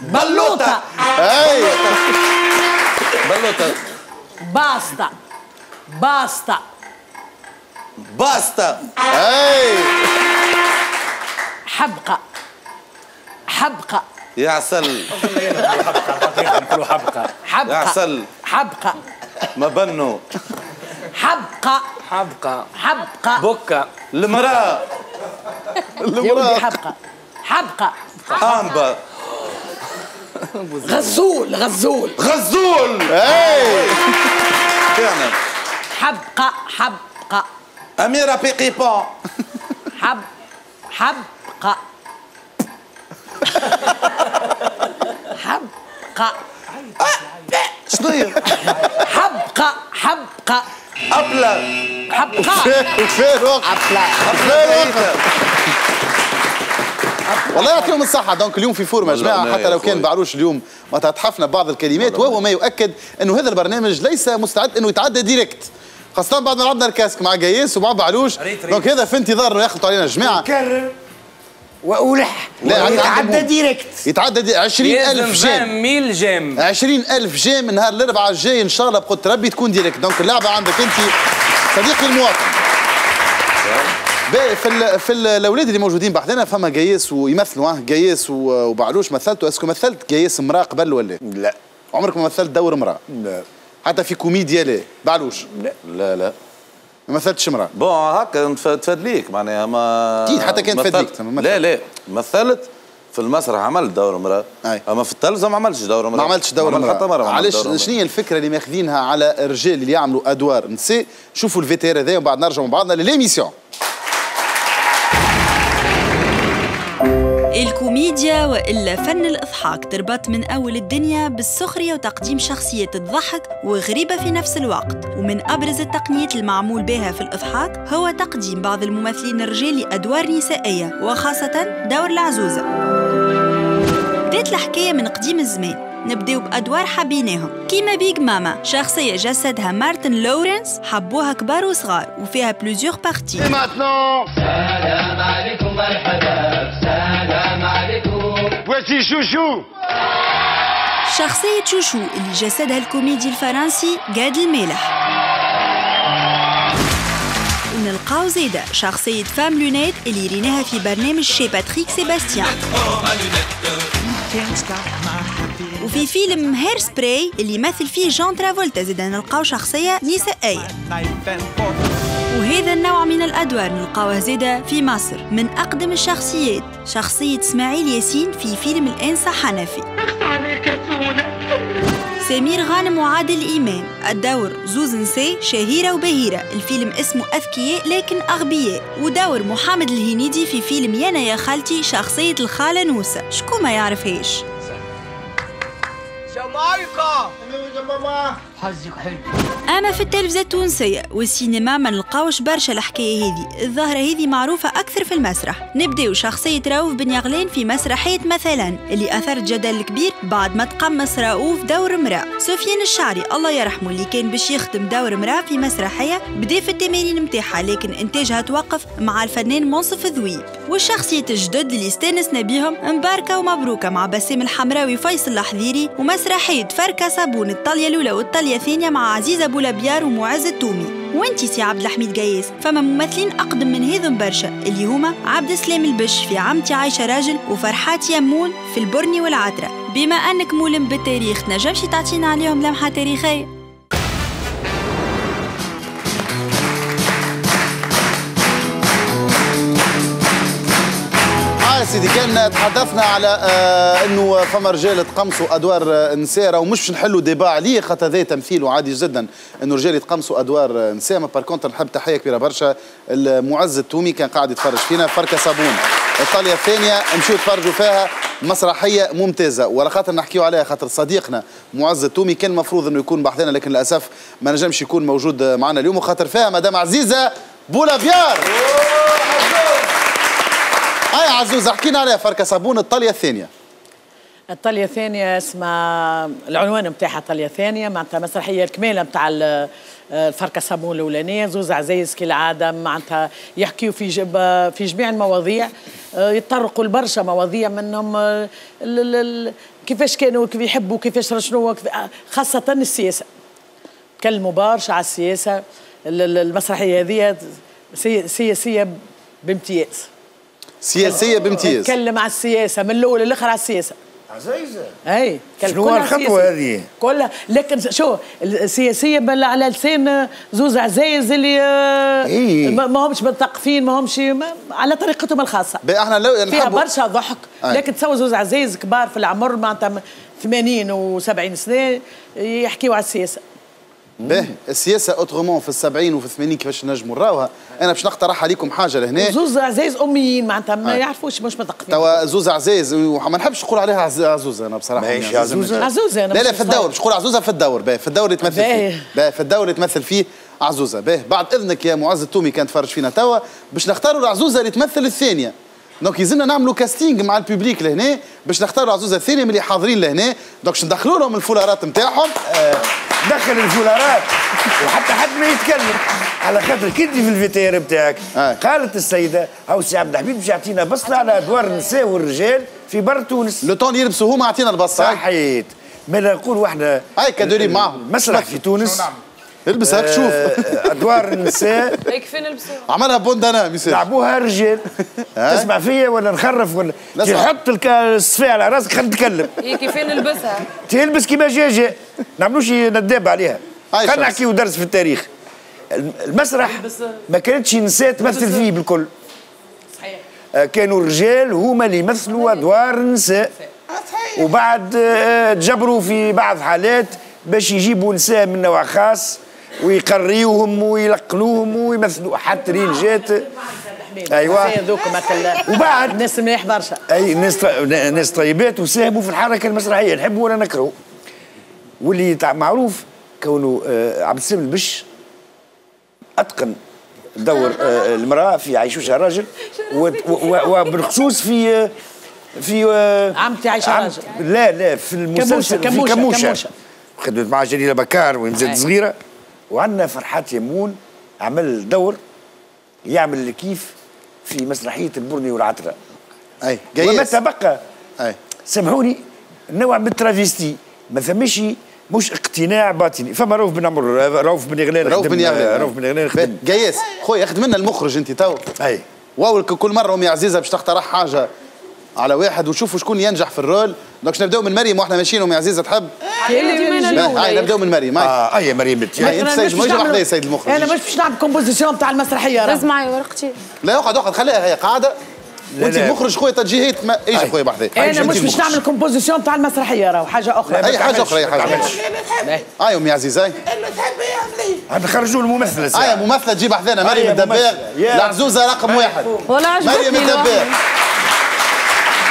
بلوطة. أي. بلوطة. باستا. باستا. باستا. أي. حبقة حبقة يا عسل. كله حبقه يا حبقة عسل. حبقة ما بنو. حبقة حبقه حبقة بكه المرأة. يا ولدي حبقة حبقة أمبا غزول غزول. غزول. اي فعلا حبقة حبقة أميرة بيقي بون حب. حبقة حبقة شنو هي؟ حبقة حبقة أبلة. الوقت حبقة وفيه الوقت والله يعطيهم الصحة. donc اليوم في فورمة يا جماعة حتى لو كان. بعروش اليوم ما تتحفنا ببعض الكلمات وهو ما يؤكد إنه هذا البرنامج ليس مستعد إنه يتعدى direct خاصة بعد ما لعبنا ال casque مع قياس ومع بعلوش ريت ريت. donc هذا في انتظار إنه يخلطوا علينا الجماعة وألح لا، عندهم. direct. يتعدى دي 20000 لازم j'aime. 20000 j'aime. 20000 j'aime نهار الأربعاء الجاي إن شاء الله بقدر ربي تكون direct. donc اللعبة عندك أنت صديقي المواطن. باهي في ال في ال الأولاد اللي موجودين بحذنا فما قياس ويمثلوا آه قياس وبعلوش مثلتوا est-ce que مثلت قياس امرأة قبل ولا؟ لا. عمرك ما مثلت دور امرأة؟ لا. حتى في كوميديا لا بعلوش لا. لا ما مثلتش امراه bon هكا تفادليك معناها ما أكيد، حتى كان تفادليك،. لا لا مثلت في المسرح عملت دور امراه. أما في التلفزه ما عملتش دور امراه ما عملتش دور عملت حتى مرة علاش. شنو هي الفكرة اللي ماخذينها على الرجال اللي يعملوا أدوار؟ نساء شوفوا الفيتير هذا ومن بعد نرجعوا مع بعضنا ل l'émission الكوميديا وإلا فن الإضحاك تربط من أول الدنيا بالسخرية وتقديم شخصية تضحك وغريبة في نفس الوقت. ومن أبرز التقنيات المعمول بها في الإضحاك هو تقديم بعض الممثلين الرجال لأدوار نسائية وخاصة دور العزوزة. بدأت الحكاية من قديم الزمان. نبداو بأدوار حبيناهم. كيما Big Mama شخصية جسدها مارتن لورنس حبوها كبار وصغار وفيها plusieurs parties Voici Chouchou. شخصية شوشو اللي جسدها الكوميدي الفرنسي جاد المالح ونلقاو زيدا شخصية femme lunettes اللي ريناها في برنامج chez باتريك سيباستيان وفي فيلم Hairspray اللي يمثل فيه جون ترافولتا زيدا نلقاو شخصية نسائية وهذا النوع من الأدوار نلقاوه زيدا في مصر من أقدم الشخصيات شخصية إسماعيل ياسين في فيلم الأنسة حنفي. سمير غانم وعادل إمام الدور زوز نساء شهيرة وبهيرة. الفيلم اسمه أذكياء لكن أغبياء. ودور محمد الهنيدي في فيلم يانا يا خالتي شخصية الخالة نوسة. شكون ما يعرفهاش أما في التلفزة التونسية والسينما ما نلقاوش برشا الحكاية هذه. الظاهرة هذه معروفة أكثر في المسرح. نبدأو شخصية رؤوف بن يغلان في مسرحية مثلا اللي أثرت جدل كبير بعد ما تقمص رؤوف دور امرأة. سفيان الشعري الله يرحمه اللي كان باش يخدم دور امرأة في مسرحية بدأ في التمارين متاعها لكن إنتاجها توقف مع الفنان منصف ذويب. والشخصية الجدد اللي استأنسنا بيهم مباركة ومبروكة مع بسام الحمراوي فيصل الحذيري ومسرحية فركة صابون الطالية الأولى والطالية الثانية مع عزيزة بولابيار ومعز التومي. وانتي سي عبد الحميد قياس فما ممثلين أقدم من هذم برشا اللي هما عبد السلام البش في عمتي عايشة راجل وفرحات يمون في البرني والعترة بما أنك مولم بالتاريخ تنجمش تعطينا عليهم لمحة تاريخية؟ سيدي كان تحدثنا على آه إنه فما رجال تقمصوا أدوار آه، نساء. ومش باش نحلوا débat عليه خاطر هذا تمثيل وعادي جدا إنه رجال يتقمصوا أدوار آه، نساء. mais par contre نحب تحية كبيرة برشا المعز التومي كان قاعد يتفرج فينا فركة صابون. الطلية الثانية مشوا تفرجوا فيها مسرحية ممتازة. ولا خاطر نحكيو عليها خاطر صديقنا معز التومي كان المفروض إنه يكون بحذانا لكن للأسف ما نجمش يكون موجود معنا اليوم. وخاطر فيها مدام عزيزة بولافيار هاي عزوز حكينا عليها فركة صابون الطلية الثانية. الطلية الثانية اسمها العنوان نتاعها الطلية الثانية معناتها مسرحية الكمالة نتاع ال- الفركة صابون الأولانية. زوز عزيز كالعادة معناتها يحكيوا في جب في جميع المواضيع. آه، يتطرقوا لبرشا مواضيع منهم كيفاش كانوا يحبوا كيفاش شنو خاصة السياسة. تكلموا برشا على السياسة ال- ال- المسرحية هذه سي- سياسية بامتياز. سياسية بامتياز تكلم على السياسة من الأول للآخر على السياسة عزيزة أي شنو سياسية. هذه؟ كلها لكن شو السياسية بل على لسان زوز عزايز اللي آه، إيه. ما همش مثقفين ما همش ما على طريقتهم الخاصة إحنا لو فيها برشا ضحك أي. لكن تصور زوز عزايز كبار في العمر معناتها 80 و70 سنة يحكيوا على السياسة به. السياسة autrement في السبعين وفي الثمانين كيفاش نجموا نراوها. أنا باش نقترح عليكم حاجة لهنا. زوز عزايز اميين معناتها ما أي. يعرفوش مش مثقفين توا زوزة عزيز وما نحبش نقول عليها عز- عزوزة أنا بصراحة. ماهيش عزوزة؟ عزوزة أنا لا لا في الدور. مش نقول عزوزة في الدور. باهي في الدور اللي تمثل. فيه. باهي في الدور اللي تمثل فيه عزوزة. باهي بعد إذنك يا معز التومي كان تفرج فينا توا. باش نختاروا العزوزة اللي تمثل الثانية. donc يلزمنا نعملوا casting مع ال public لهنا باش نختاروا العزوزه الثانية من اللي حاضرين لهنا. donc باش ندخلوا لهم الفولارات نتاعهم. دخل الفولارات. وحتى حد ما يتكلم. على خاطر كنت في الفيتير بتاعك آه. قالت السيدة هاو سي عبد الحميد باش يعطينا بصلة على أدوار النساء والرجال في بر تونس. لو طون يلبسوا هما عطينا البصه صحيت. ما نقول وإحنا هاي كدوري معهم. مسرح في تونس. البس هاك شوف. آه، أدوار النساء. (laughs) هيك فين نلبسوها عملها بوندانا ميساج لعبوها رجال (laughs) تسمع فيا ولا نخرف ولا؟ الك- الصفية على راسك خلينا نتكلم. (laughs) هيك فين نلبسها؟ تلبس كيما جاجة. نعملوش نداب عليها. خلينا شخص. نحكيو درس في التاريخ. المسرح ما كانتش نساء تمثل فيه بالكل. آه، كانوا الرجال هما اللي يمثلوا أدوار النساء. وبعد آه، تجبروا في بعض حالات باش يجيبوا نساء من نوع خاص. ويقريوهم ويلقنوهم ويمثلوا. حتى رين جات. مثلا وبعد الناس مليح برشا أي ناس ناس طيبات وساهموا في الحركة المسرحية. نحبوا ولا نكرهوا. واللي معروف كونه آه، عبد السلام البش أتقن دور آه، المرأة في عيشوشها راجل و- و- وبالخصوص في آه، في عمتي عايشة عم- راجل. لا لا في المسلسل كموشة- في كموشة- كموشة. كموشة. خدمت مع جليلة بكار وين زاد. صغيرة. وعندنا فرحات يمون عمل دور يعمل كيف في مسرحية البرني والعترة. أي وما جايز تبقى. أي. سامحوني نوع من ال travesti ما ثمش مش اقتناع باطني. فما روف بن عمر روف بن غلال روف بن يغلب روف بن غلال خدم. جايز. خويا اخذ منا المخرج انت تو. أي. واول كل مرة ام عزيزة باش تقترح حاجة. على واحد وشوفوا شكون ينجح في ال rôle. donc نبداو من مريم وإحنا ماشيين ام عزيزة تحب هاي نبداو من مريم. آه اي مريم انت هاي انت أنا سيد مش يا سيد المخرج. أنا مش باش نعمل composition تاع المسرحية راه. رز معي ورقتي. لا اقعد اقعد خليها هي قاعدة. وانت لا. المخرج خويا تجي هي ما إيش. خويا بحذا أنا مش باش نعمل composition تاع المسرحية راه. حاجة أخرى. أي حاجة أخرى اي حاجة أخرى هاي أم عزيزه هاي نخرجوا الممثلة ساعة. ممثلة تجيب حذانا مريم الدباغ. العزوزه رقم واحد. مريم الدباغ.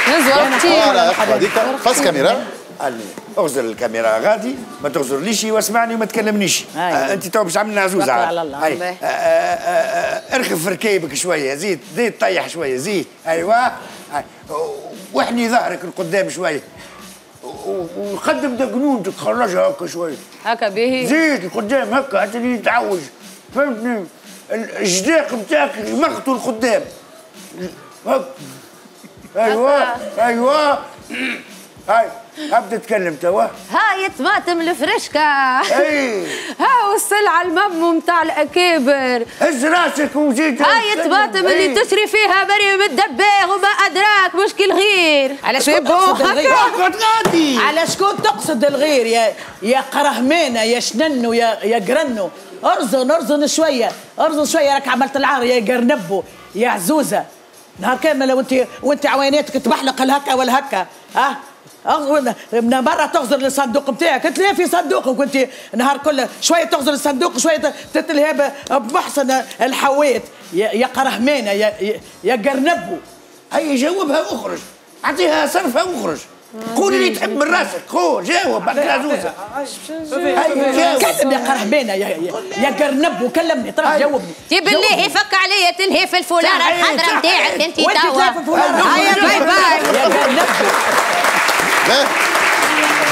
هذيك face caméra. قال لي اغزر الكاميرا غادي ما تغزرليش واسمعني وما تكلمنيش. آه أنت تو باش عاملنا عزوزه. على الله. آه، آه، آه، ارخف في ركيبك شوية زيد زيد طيح شوية زيد. أيوه. هاي. واحني ظهرك لقدام شوية. وقدم دقنونتك خرجها هكا شوية. هكا باهي زيد لقدام هكا حتى اللي يتعوج فهمتني الجداق نتاعك يمغطوا لقدام هك. أيوه أيوه. هاي ابدا تكلم توا. هاي طماطم الفرشكة أي. (laughs) ها السلعة المم متاع الأكابر. هز راسك وزيد هاي الطماطم اللي تشري فيها مريم الدباغ وما أدراك مشكل غير. على شكون تقصد الغير؟ على شكون تقصد الغير؟ يا يا قرهمانه يا شننو يا يا قرنو. أرزن أرزن شوية أرزن شوية. راك عملت العار يا قرنبو يا عزوزة. نهار كامل وانت وانت عويناتك تبحلق الهكا والهكا. ها؟ من مرة تغزر للصندوق بتاعك. قلت لي في صندوقك وانت نهار كله شوية تغزر الصندوق شوية تتلهي ب- بمحسن الحويت. يا يا قرهمانة يا يا- يا قرنبو. هيا جاوبها واخرج أعطيها صرفها واخرج قول اللي تحب من راسك خو جاوب بعد العزوزه كلم يا قرهبانة يا يا, يا قرنبو كلمني ترى جاوبني. تي بالله يفك عليا تلهي في الحضرة صحيح. نتاعك انت توا. هيا bye bye. يا.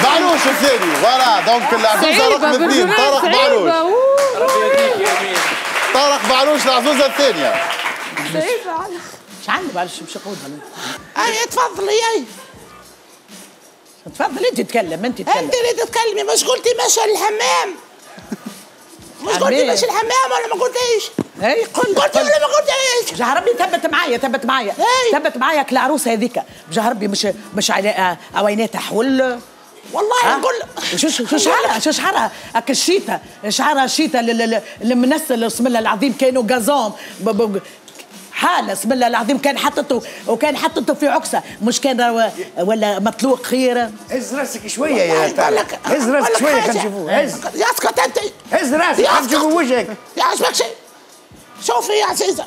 بعلوش الثاني voilà donc العزوزه رقم اثنين طارق بعلوش طارق بعلوش العزوزه الثانية. مش عندي معلش مش أقول اي تفضلي اي تفضل انت تتكلم انت تتكلم. انت اللي تتكلمي مش الحمام. مش قلتي. مشى الحمام ولا ما قلتيش؟ اي قل قلتي ولا ما قلتيش؟ جهربي ثبت معايا ثبت معايا. إيه. ثبت معايا العروسه هذيك. بجهربي مش مش على عويناتها حول. والله؟ نقول شو شو شو شعرها؟ شو شعرها؟ هكا الشيتا. شعرها الشيتا المنسل بسم الله العظيم كانوا غازون حاله بسم الله العظيم. كان حطته وكان حطته في عكسه مش كان ولا مطلوق خير. هز راسك شوية يا طارق لك- هز راسك شوية. خلينا نشوفوه. هز. يسكت أنت. هز راسك يا خلينا نشوفوا. وجهك. يا عجبك شيء. شوفي يا عزيزة.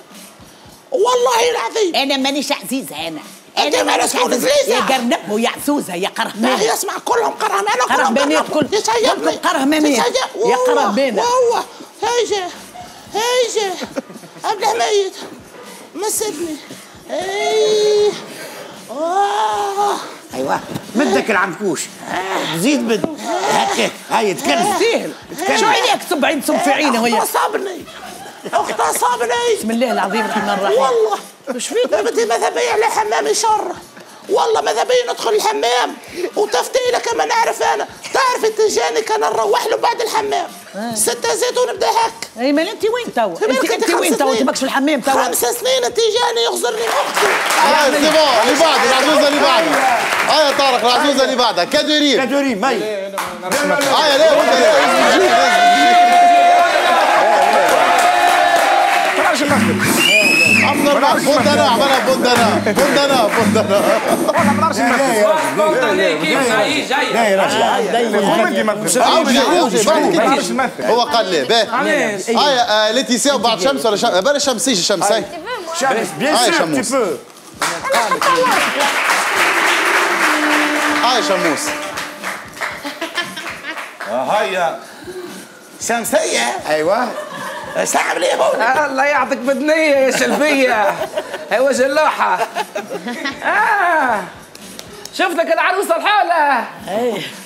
والله العظيم. أنا مانيش عزيزة أنا. أنا مالك. زليزة. يا قرنبو يا عسوزه يا ما قرهمان هي اسمع كلهم قرهمان وكلهم قرهمانات كل كلكم قرهمانات يا قرهمانة والله هيجي هيجي. قبل ميت مسدني إيه آه. أيوه. مدك العنكوش. زيد مد. هكاك هاي تكلم. تستاهل شو عينيك صب عين صب في عينه وهي؟ اغتصبني اغتصبني بسم الله العظيم الرحمن الرحيم. والله. مش فيك؟ بدي ماذا بيا لحمام شر. والله ماذا بيا ندخل الحمام؟ وتفتيلة كما نعرف أنا. تعرف التجاني كان نروح له بعد الحمام. ستة زيت ونبدأ هك أي ما أنت وين تو؟ انت أنت وين تو؟ سنين. أنت ماكش في الحمام تو؟ خمس سنين أنت جاني يخزرني أختي هاي سي بون اللي بعده العزوزة اللي بعدها هاي يا طارق العزوزة اللي بعدها. كادوريم كادوريم هاي هاي ليه نورمال بندنا عملها بندنا بندنا بندنا لا يا راجل عاود عاود بعد كده. هو قال ليه باهي علاش؟ هاي آه، ليتيسيا وبعد شمس ولا شمس بلا شمس يجي شمس هاي شمس بيان هاي سور شموس. تي بو هاي شموس هيا شمسية أيوه صعب لي بوني. الله يعطيك بدنية يا شلبية (laughs) هي وجه اللوحة. آه. شفت لك العروسة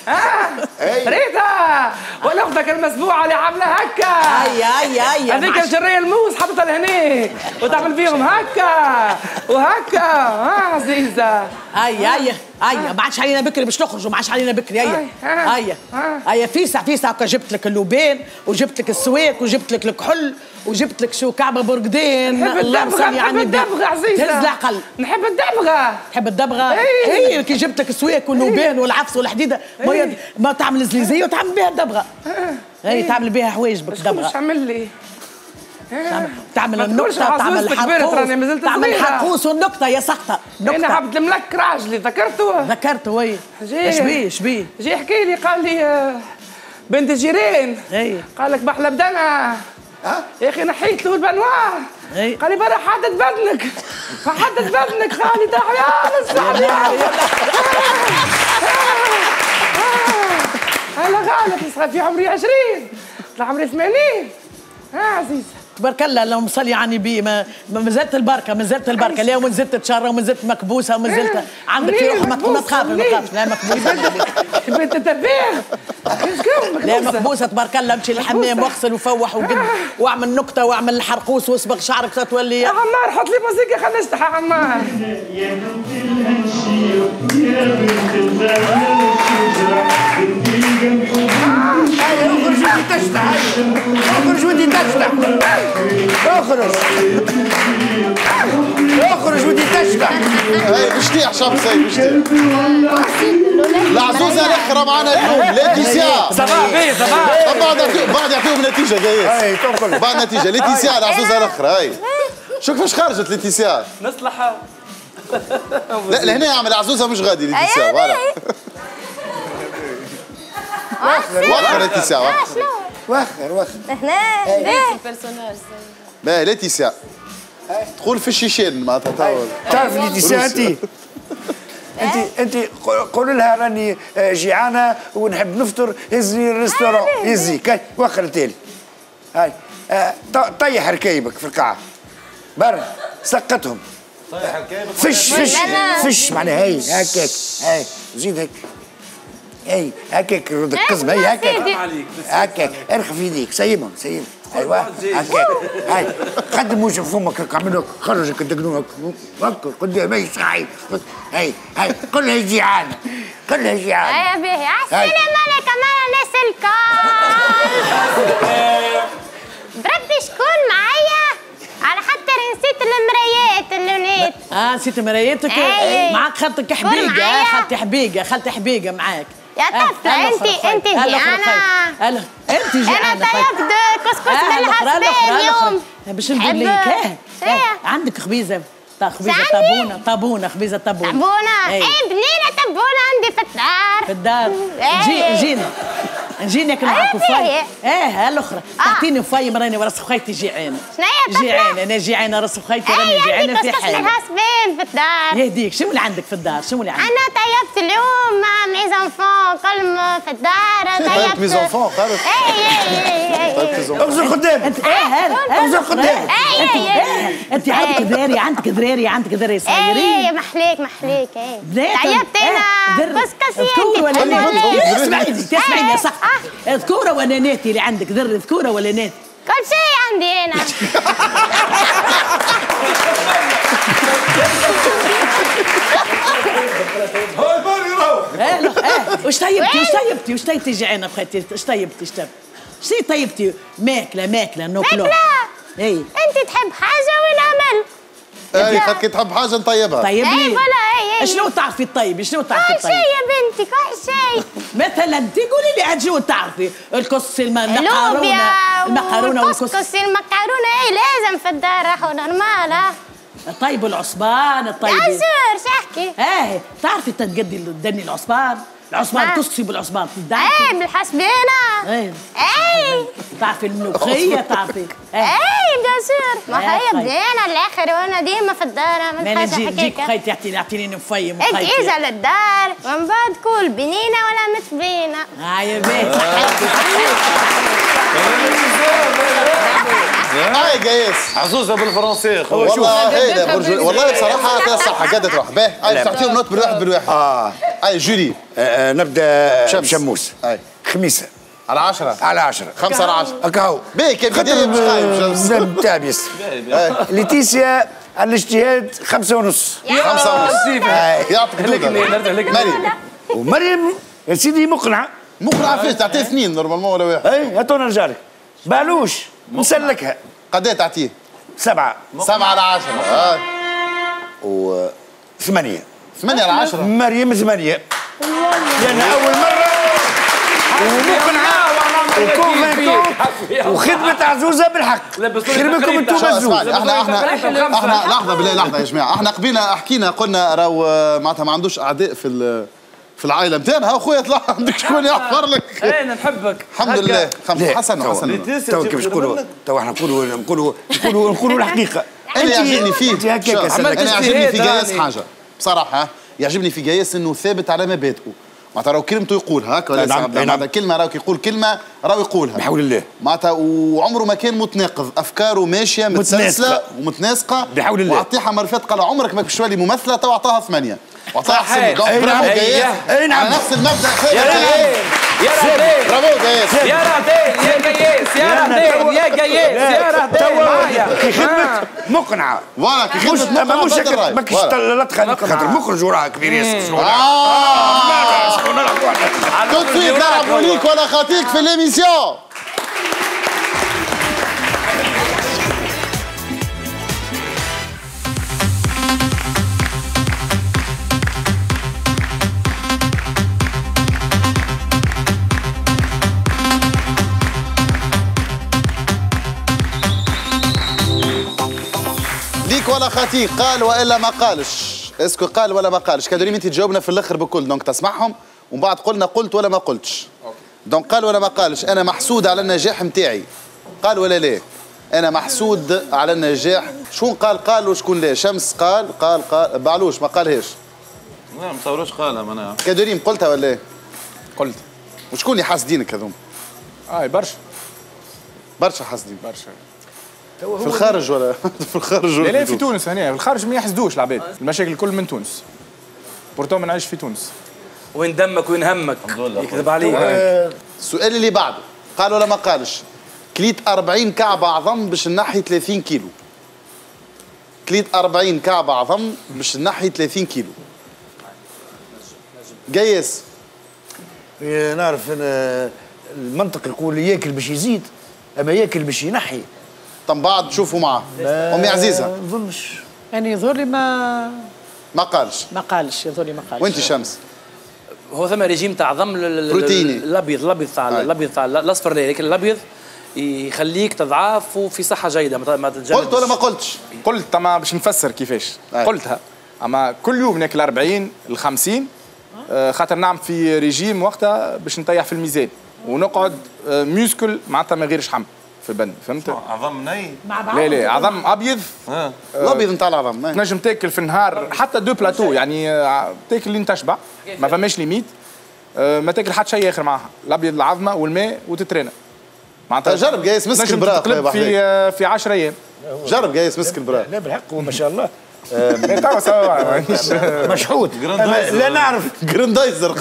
آه ريتا ولا أختك المسبوعة اللي عاملة هكا أي أي أي. هذيك الجرية الموس حطتها لهنيك وتعمل فيهم هكا وهكا. آه عزيزة. أي أي أي ما عادش علينا بكري باش نخرجوا ما عادش علينا بكري. أي أي. أي. فيسع فيسع هكا جبت لك اللوبان وجبت لك السواك وجبت لك الكحل وجبت لك شو كعبة برقدين. نحب الله الدبغة مصلي نحب على النبي الدبغة عزيزة. تهز العقل نحب الدبغة. تحب الدبغة؟ إيه. اي كي جبت لك السواك واللوبان والعفس والحديدة. ما, يد... ما تعمل زليزيه وتعمل بها الدبغة. أي تعمل بها حوايجبك دبغه مش عمل لي. تعمل- النقطة تعمل زلت تعمل صغيرة. الحرقوس والنقطة يا سقطة. أنا نقطه عبد الملك راجلي ذكرته؟ ذكرت وي. جيه. إيش بيه جي يحكي لي قال لي آه، بنت جيرين. إي. قال لك بحلى بدنا. يا أخي نحيت له البنوار إي. قال لي برا حدد بدنك. فحدد بدنك قال لي تعال يا نصح (laughs) يا هلا غالب يصغر في عمري 20 طلع عمري 80 ها عزيزة. تبارك الله اللهم صل على النبي ما زلت البركة ما زلت البركة. لا وما زلت تشرى وما زلت مكبوسة وما زلت عندك في روحك ما- ما تخاف ما تخافش. لا مكبوسة. (laughs) بنت تبيغ لا مكبوسة. تبارك الله امشي للحمام واغسل وفوح وقد واعمل نكتة واعمل الحرقوس واصبغ شعرك تولي يا عمار حط لي موسيقى خلينا نشطح يا عمار. اخرج ودي تشتح اخرج ودي تشتح اخرج اخرج ودي تشتح هاي بشتيح شمس هاي بشتيح العزوزة الاخرى معنا اليوم ليتيسيا صباح بيه صباح بعد بعد يعطيهم نتيجه جايز بعد نتيجه ليتيسيا العزوزه الاخرى هاي شوف كيفاش خرجت ليتيسيا نصلحها لا لهنا يعمل عزوزه مش غادي ليتيسيا فوالا وخر ليتيسيا وخر وخر وخر هنا بيرسوناج باهي ليتيسيا تقول في الشيشان معناتها تو تعرف اللي تسا أنت؟ أنت أنت قول لها راني آه، جيعانة ونحب نفطر. هزني ال restaurant هزي كاي وخر تالي هاي. آه، طيح ركايبك في القاعة. برا. سقطهم. فش فش فش معناها هاي هكاك هاي. زيد هيك. هاي هكاك القزم هاي هكاك. هكاك. ارخف يديك سيبهم سيبهم. أيوه. هكاك. هاي. قدم وجه فمك هكا اعمل هيك خرجك الدقنوك فكر قدام اي صحيح هاي. هاي كلها جيعانه كلها جيعانه يا بيه السلام عليكم أنا ناس الكل بربي شكون معايا؟ على خاطر نسيت المرايات اللونات آه نسيت مرايتك أي. معاك خالتك كل حبيقه خالتي حبيقة خالتي حبيقة معاك. يا طفلة، أنت- أنت جيعانة. ألا انت جيعانه أنا طيبت كسكس بالحسبان اليوم باش نقول لك آه. آه، عندك خبيزة. خبيزة؟ طابونة. طابونة خبيزة طابونة. تبونة أي. إيه بنينة تبونة عندي في الدار. في الدار. إيه. جي جينا. نجي ناكل أيه معاك. وفاي إيه الأخرى. تعطيني وفاي مراني ورا خيتي جيعانة. طفلة؟ جيعانة أنا جيعانة راس خيتي راني إيه جيعانة في كسكس حالي. بالحسبان في الدار. يهديك شو اللي عندك في الدار؟ شو اللي عندك؟ أنا طيبت اليوم مع mes enfants كلهم في الدار طيبت mes enfants قالت اي اي اي طيبت mes enfants اغزر قدام انت إيه هذا اغزر قدام اي انت اي إيه أنت عندك ذراري عندك ذراري عندك ذراري اي صغيرين. محليك محليك اي بنات طيبت أنا. كسكسي أنت تسمعيني يا صح ذكورة ولا ناتي اللي عندك ذر ذكورة ولا ناتي كل شيء عندي هنا. (laughs) إيه لا إيه. وش طيبتي؟ وش طيبتي؟ وش طيبتي؟ جيعانة بخيتي وش طيبتي؟ وش طيبتي شي طيبتي؟ ماكلة ماكلة ناكلوها ماكلة؟ إي. أنت تحب حاجة ولا مل اي خاطر كي تحب حاجة نطيبها طيب لي voilà اي اي شنو تعرفي الطيب؟ شنو تعرفي كل شيء يا بنتي كل شيء. مثلا انت قولي لي شنو تعرفي الكس المكرونه اللوبيا المكرونه والكس والكسكس المكرونه اي لازم في الدار راحوا normal الطيب العصبان الطيب يا زور شحكي. إيه تعرفي تتقدي دني العصبان؟ العصبان آه. تصفي بالعصبان اي بالحسبينة. إيه. اي تعرفي الملوخيه تعرفي. إيه. اي بيان ما هي. بدينا الآخر وأنا ديما في الدار نجي نجيك حكاية. خيتي يعطيني يعطيني نفيم إنت اجا للدار. ومن بعد كل بنينة ولا مش بينه هاي بيت. (laughs) صحيتي (laughs) هاي عزوزة بالفرنسي. خويا والله هيدا برج والله بصراحة فيها صحه قاعدة تروح باهي هاي تعطيهم note بالواحد بالواحد آه. هاي جوري. آه، نبدأ شمس. بشموس. هاي. خميسة. على 10 على 10 5 على 10 هكا هو باهي كان بدايه مش خايب ياسر ليتيسيا على الاجتهاد خمسة ونص. خمسة ونص. آه. يعطيك مريم. ومريم يا سيدي مقنعة. مقنعة فيش تعطيه اثنين نورمالمون ولا واحد. اي هاتوا نرجع لك. بالوش نسلكها قد إيه تعطيه؟ سبعة. سبعة على 10 آه. و ثمانية. ثمانية على 10 مريم ثمانية. لأن أول مرة. ومقنعة. وكونفينكون وخدمة عزوزة بالحق. خير منكم أنتم اسمعني إحنا إحنا إحنا لحظة بالله لحظة يا جماعة. إحنا قبينا حكينا قلنا راهو آه، معناتها ما عندوش أعداء في ال- في العائلة. نتاعنا ها خويا طلع. عندك شكون يحفر لك؟ (laughs) أنا نحبك. الحمد لله. حسن حسن. تو كيف نقولوا تو إحنا نقولوا نقولوا نقولوا نقولوا الحقيقة. أنا يعجبني فيه. أنا يعجبني في يعني. حاجة. بصراحة يعجبني في قياس إنه ثابت على مبادئه معناتها راهو كلمته يقولها. هكا ولا نعم، نعم. كلمة راهو يقول كلمة راهو يقولها. بحول الله. معناتها وعمره ما كان متناقض. أفكاره ماشية متسلسلة متناسقة. ومتناسقة. بحول الله. وعطيها مرفات قال عمرك ما باش تولي ممثلة تو أعطاها ثمانية. حسن أي برافو نعم. نعم. على نفس المبدا يا رادين يا رادين برافو قياس يا رادين يا قياس يا رادين يا قياس يا معايا في خدمة مقنعة فوالا كي خدمة ما مش راي. ماكش فوالا. طلعت خاطر مخرج وراها كبير ياسر شغل آه. عليه. تو سويت نلعبوا ليك ولا خاطيك في ليميسيون ولا خاطيك قال وإلا ما قالش. est-ce que قال ولا ما قالش. كادوريم انت تجاوبنا في الأخر بكل. donc تسمعهم. ومن بعد قلنا قلت ولا ما قلتش. donc قال ولا ما قالش. أنا محسود على النجاح نتاعي قال ولا لا؟ أنا محسود على النجاح. شكون قال قال وشكون لا؟ شمس قال قال قال. بعلوش ما قالهاش. لا ما تصوروش قالها معناها كادوريم قلتها ولا لا؟ قلت. وشكون اللي حاسدينك هذوم آه برشا. برشا حاسدين برشا. في الخارج ولا (laughs) في الخارج ولا لا لا في؟ تونس هنا في الخارج ما يحسدوش العباد. المشاكل الكل من تونس. pourtant ما نعيش في تونس. وين دمك وين همك؟ يكذب عليك. السؤال اللي بعده قال ولا ما قالش؟ كليت 40 كعبة عظم باش نحي 30 كيلو. كليت 40 كعبة عظم باش نحي 30 كيلو. قياس إيه، نعرف المنطق يقول ياكل باش يزيد أما ياكل باش ينحي. طم بعد تشوفوا معاه أمي عزيزة. ما نظنش. يعني يظهر لي ما ما قالش. ما قالش يظهر لي ما قالش. وانت شمس؟ هو ثم ريجيم تاع ضم ال- ال- بروتيني. الأبيض الأبيض تاع. الأبيض تاع الأصفر لا لكن الأبيض يخليك تضعاف وفي صحة جيدة ما ت- ما تتجلدش قلت ولا ما قلتش؟ قلت أما باش نفسر كيفاش. أي. قلتها. أما كل يوم ناكل 40 ل 50 آه، خاطر نعمل في ريجيم وقتها باش نطيح في الميزان. ونقعد آه، muscle معناتها ما غير شحم في البن فهمت؟ عظم ني مع بعض. لا لا عظم أبيض. ها. الأبيض نتاع العظم. تنجم تاكل في النهار حتى deux plateaux يعني آه، تاكل اللي تشبع ما فماش limite. آه، ما تاكل حتى شيء آخر معها الأبيض العظمة والماء وتترينا. معناتها جرب جايس مسك البراق في آه، في 10 أيام. جرب جايس مسك البراق. لا بالحق هو ما شاء الله. مانيش (laughs) (laughs) مشحوت. لا نعرف. جراندايزر.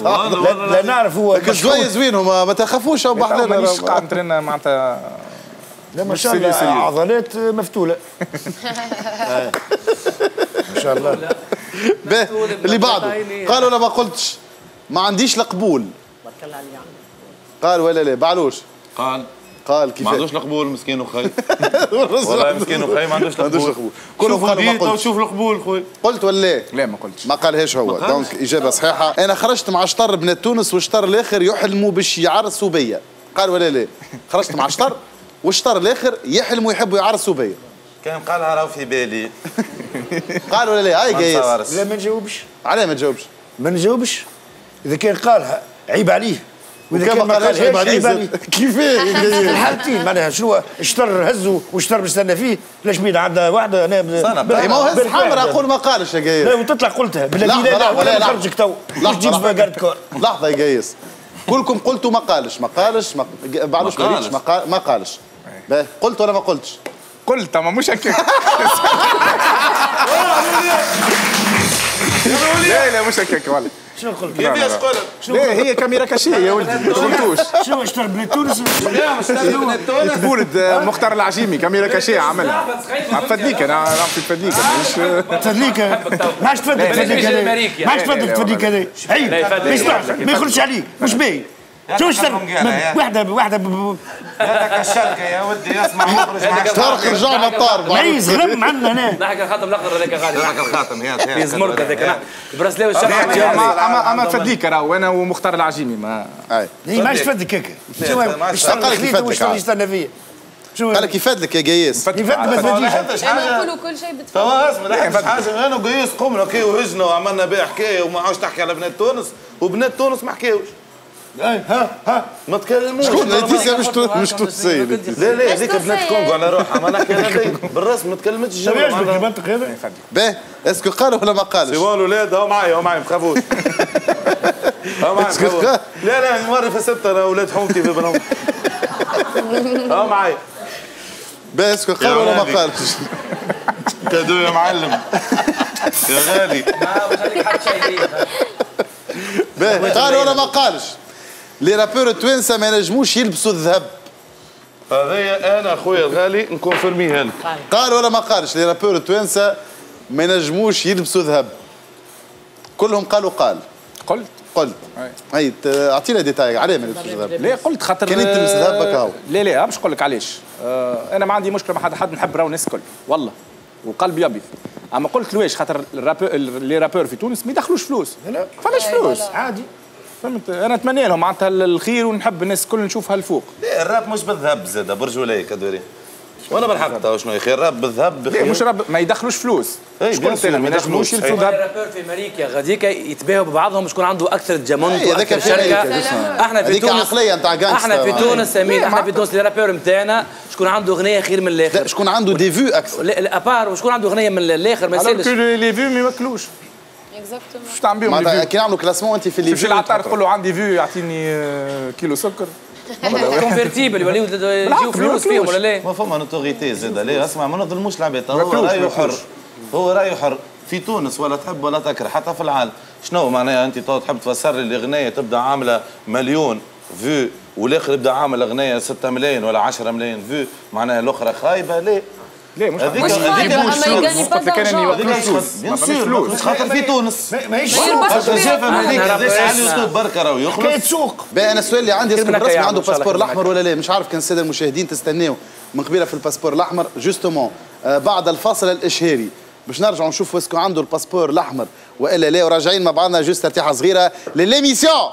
لا, نعرف هو لكن مشحوت. شوية زوينهم ما تخافوش أو مانيش بحذنا قاعد نترينا معناتها. لا (laughs) ما شاء الله. (laughs) عضلات مفتولة. ما شاء الله. به اللي بعده. قال ولا ما قلتش؟ ما عنديش القبول قال ولا لا بعلوش. قال. قال ما كيف عندوش القبول مسكين وخي (laughs) والله مسكين وخي ما عندوش ما عندوش القبول شوفوا قالوا ما. وشوف القبول خويا قلت ولا لا؟ لا ما قلتش. ما قالهاش هو. donc إجابة صحيحة. أنا خرجت مع شطر بنات تونس والشطر الآخر يحلموا باش يعرسوا بيا قال ولا لا؟ خرجت مع شطر؟ والشطر الآخر يحلموا يحبوا يعرسوا بيا كان قالها راهو في بالي. (laughs) قال ولا لا؟ هاي نتصورش. لا ما نجاوبش. علاه ما تجاوبش. ما نجاوبش. إذا كان قالها عيب عليه. وإذا كان ما قالهاش عيب عليه. (laughs) كيفاه؟ (laughs) الحالتين معناها شنو؟ الشطر هزه والشطر مستنى فيه. لاش بيد عندها واحدة؟ أنا إيه، ما هو هز حمراء. أقول ما قالش يا لا قيس وتطلع قلتها. بالله لحظة، لا لا لا، ولا. نخرجك تو. كور لحظة. يا قيس كلكم قلتوا ما قالش. ما قالش ما بعدوش ما ما قالش. قالش. ما قال- ما قالش. باهي، قلت ولا ما قلتش؟ قلت أما مش هكاك لا لا مش هكاك والله شنو قلت؟ كيفاش قلت؟ لا. هي كاميرا كاشية يا ولدي ما قلتوش. شنو اشتر بنات تونس تبولد مختار العجيمي كاميرا كاشية عملها. عم تفديك أنا عم تفديك مش تفديك. ما عادش تفدك لا، تفديك. مش هذا الأمريكي. ما عادش تفدك لا، تفديك هذا عيب لا،. ما ما يخرجش عليك. مش باهي شو اشتر يا. واحدة ب- هذاك الشركة يا ودي اسمع مخرج مع طارق رجع مطار معيز غرم عنا هنا نحكي (laughs) الخاتم الاخضر هذاك غادي هذاك الخاتم هي في زمرك هذاك البراسلي والشرح اما أما اما تفديك راهو أنا ومختار العجيمي ما هاي هي ما عادش تفدك هيك. شو قال لك يفدك. فيه شو قال لك يفادلك يا قيس. يفد ما حتى أنا نقولوا كل شيء توا اسمع لا حتى حاجة أنا وقيس قمنا كي وهجنا وعملنا بها حكايه وما عادش تحكي على بنات تونس وبنات تونس ما حكاوش ها ها ما تكلموش شكون ليتيسيا مش تو- مش تونسيه ليتيسيا. لا لا هذيك تونسية. بنات كونغو على روحها ما نحكي هذيك بالرسم ما تكلمتش شو الجمله يعجبك. المنطق هذا باهي est-ce que قال ولا ما قالش سيبون الاولاد هو معايا هو معايا ما تخافوش هو معايا ما لا لا نوري في ستة أنا أولاد حومتي في بنهم هو معايا باهي est-ce que قال ولا ما. قالش cadeau يا معلم يا غالي باهي قال ولا ما قالش les rappeurs التوانسة ما ينجموش يلبسوا الذهب. هذايا أنا اخويا الغالي ن confirmer ها لك قال. ولا ما قالش؟ les rappeurs التوانسة ما ينجموش يلبسوا ذهب كلهم قالوا قال. قلت. قلت. هي ت- أعطينا détail علاه ما يلبسوش الذهب. لا قلت؟ خاطر كان انت تلبس ذهب هكا هو. لا لا باش نقول لك علاش. آه أنا ما عندي مشكلة مع حد حد نحب راهو الناس الكل والله. وقلبي أبيض. أما قلت لواش خاطر ال rappeurs les rappeurs في تونس ما يدخلوش فلوس. لا. فماش فلوس. عادي. فهمت. أنا أتمنى لهم معناتها الخير ونحب الناس الكل نشوفها الفوق لا الراب مش بالذهب زاد برجوليه كدوري وأنا بالحق تو شنو يا أخي؟ الراب بالذهب بخير. مش رب ما يدخلوش فلوس. إيه، شكون تانا ما يدخلوش. يلبسوا ذهب الرابور في أمريكا غاديك يتباهوا ببعضهم شكون عنده أكثر ديامونت إيه، وأكثر شركة. إحنا في تونس عقلية نتاع. إحنا في. تونس امين إحنا في تونس الرابور نتاعنا شكون عنده اغنيه خير من لا الآخر شكون عنده دي فيو أكثر. لا الابار وشكون عنده اغنيه من الآخر ما يسالش لي فيو ما ياكلوش اكزاكتومون شو تعمل بيهم معناتها كي نعملوا كلاسمون انت في اللي تمشي للعطار تقول له عندي فيو يعطيني آه، كيلو سكر كونفرتيبل يوليو يجيو فلوس فيهم ولا لا ما فما نوتوريتي زاد ليه اسمع ما نظلموش العباد هو رايه حر. هو رايه حر في تونس ولا تحب ولا تكره حتى في العالم شنو معناها انت تو تحب تفسر لي الاغنيه تبدا عامله مليون فيو والاخر يبدا عامل اغنيه 6 ملايين ولا 10 ملايين فيو معناها الاخرى خايبه ليه؟ لا مش هذيك مش هذيك مش فلوس. قلت لك أنا. ما فلوس. فلوس. خاطر في تونس. ماهيش. شاف هذيك على ربي اليوتيوب بركة راهو يخلص؟ سوق باهي أنا السؤال اللي عندي اسكو يا عنده باسبور الأحمر ولا لا مش عارف كان الساده المشاهدين تستناو من قبيلة في ال passeport الأحمر. justement آه بعد الفاصل الإشهاري. باش نرجعوا نشوفوا est-ce que عنده ال passeport الأحمر وإلا لا وراجعين مع بعضنا juste ارتيحه صغيرة ل l'émission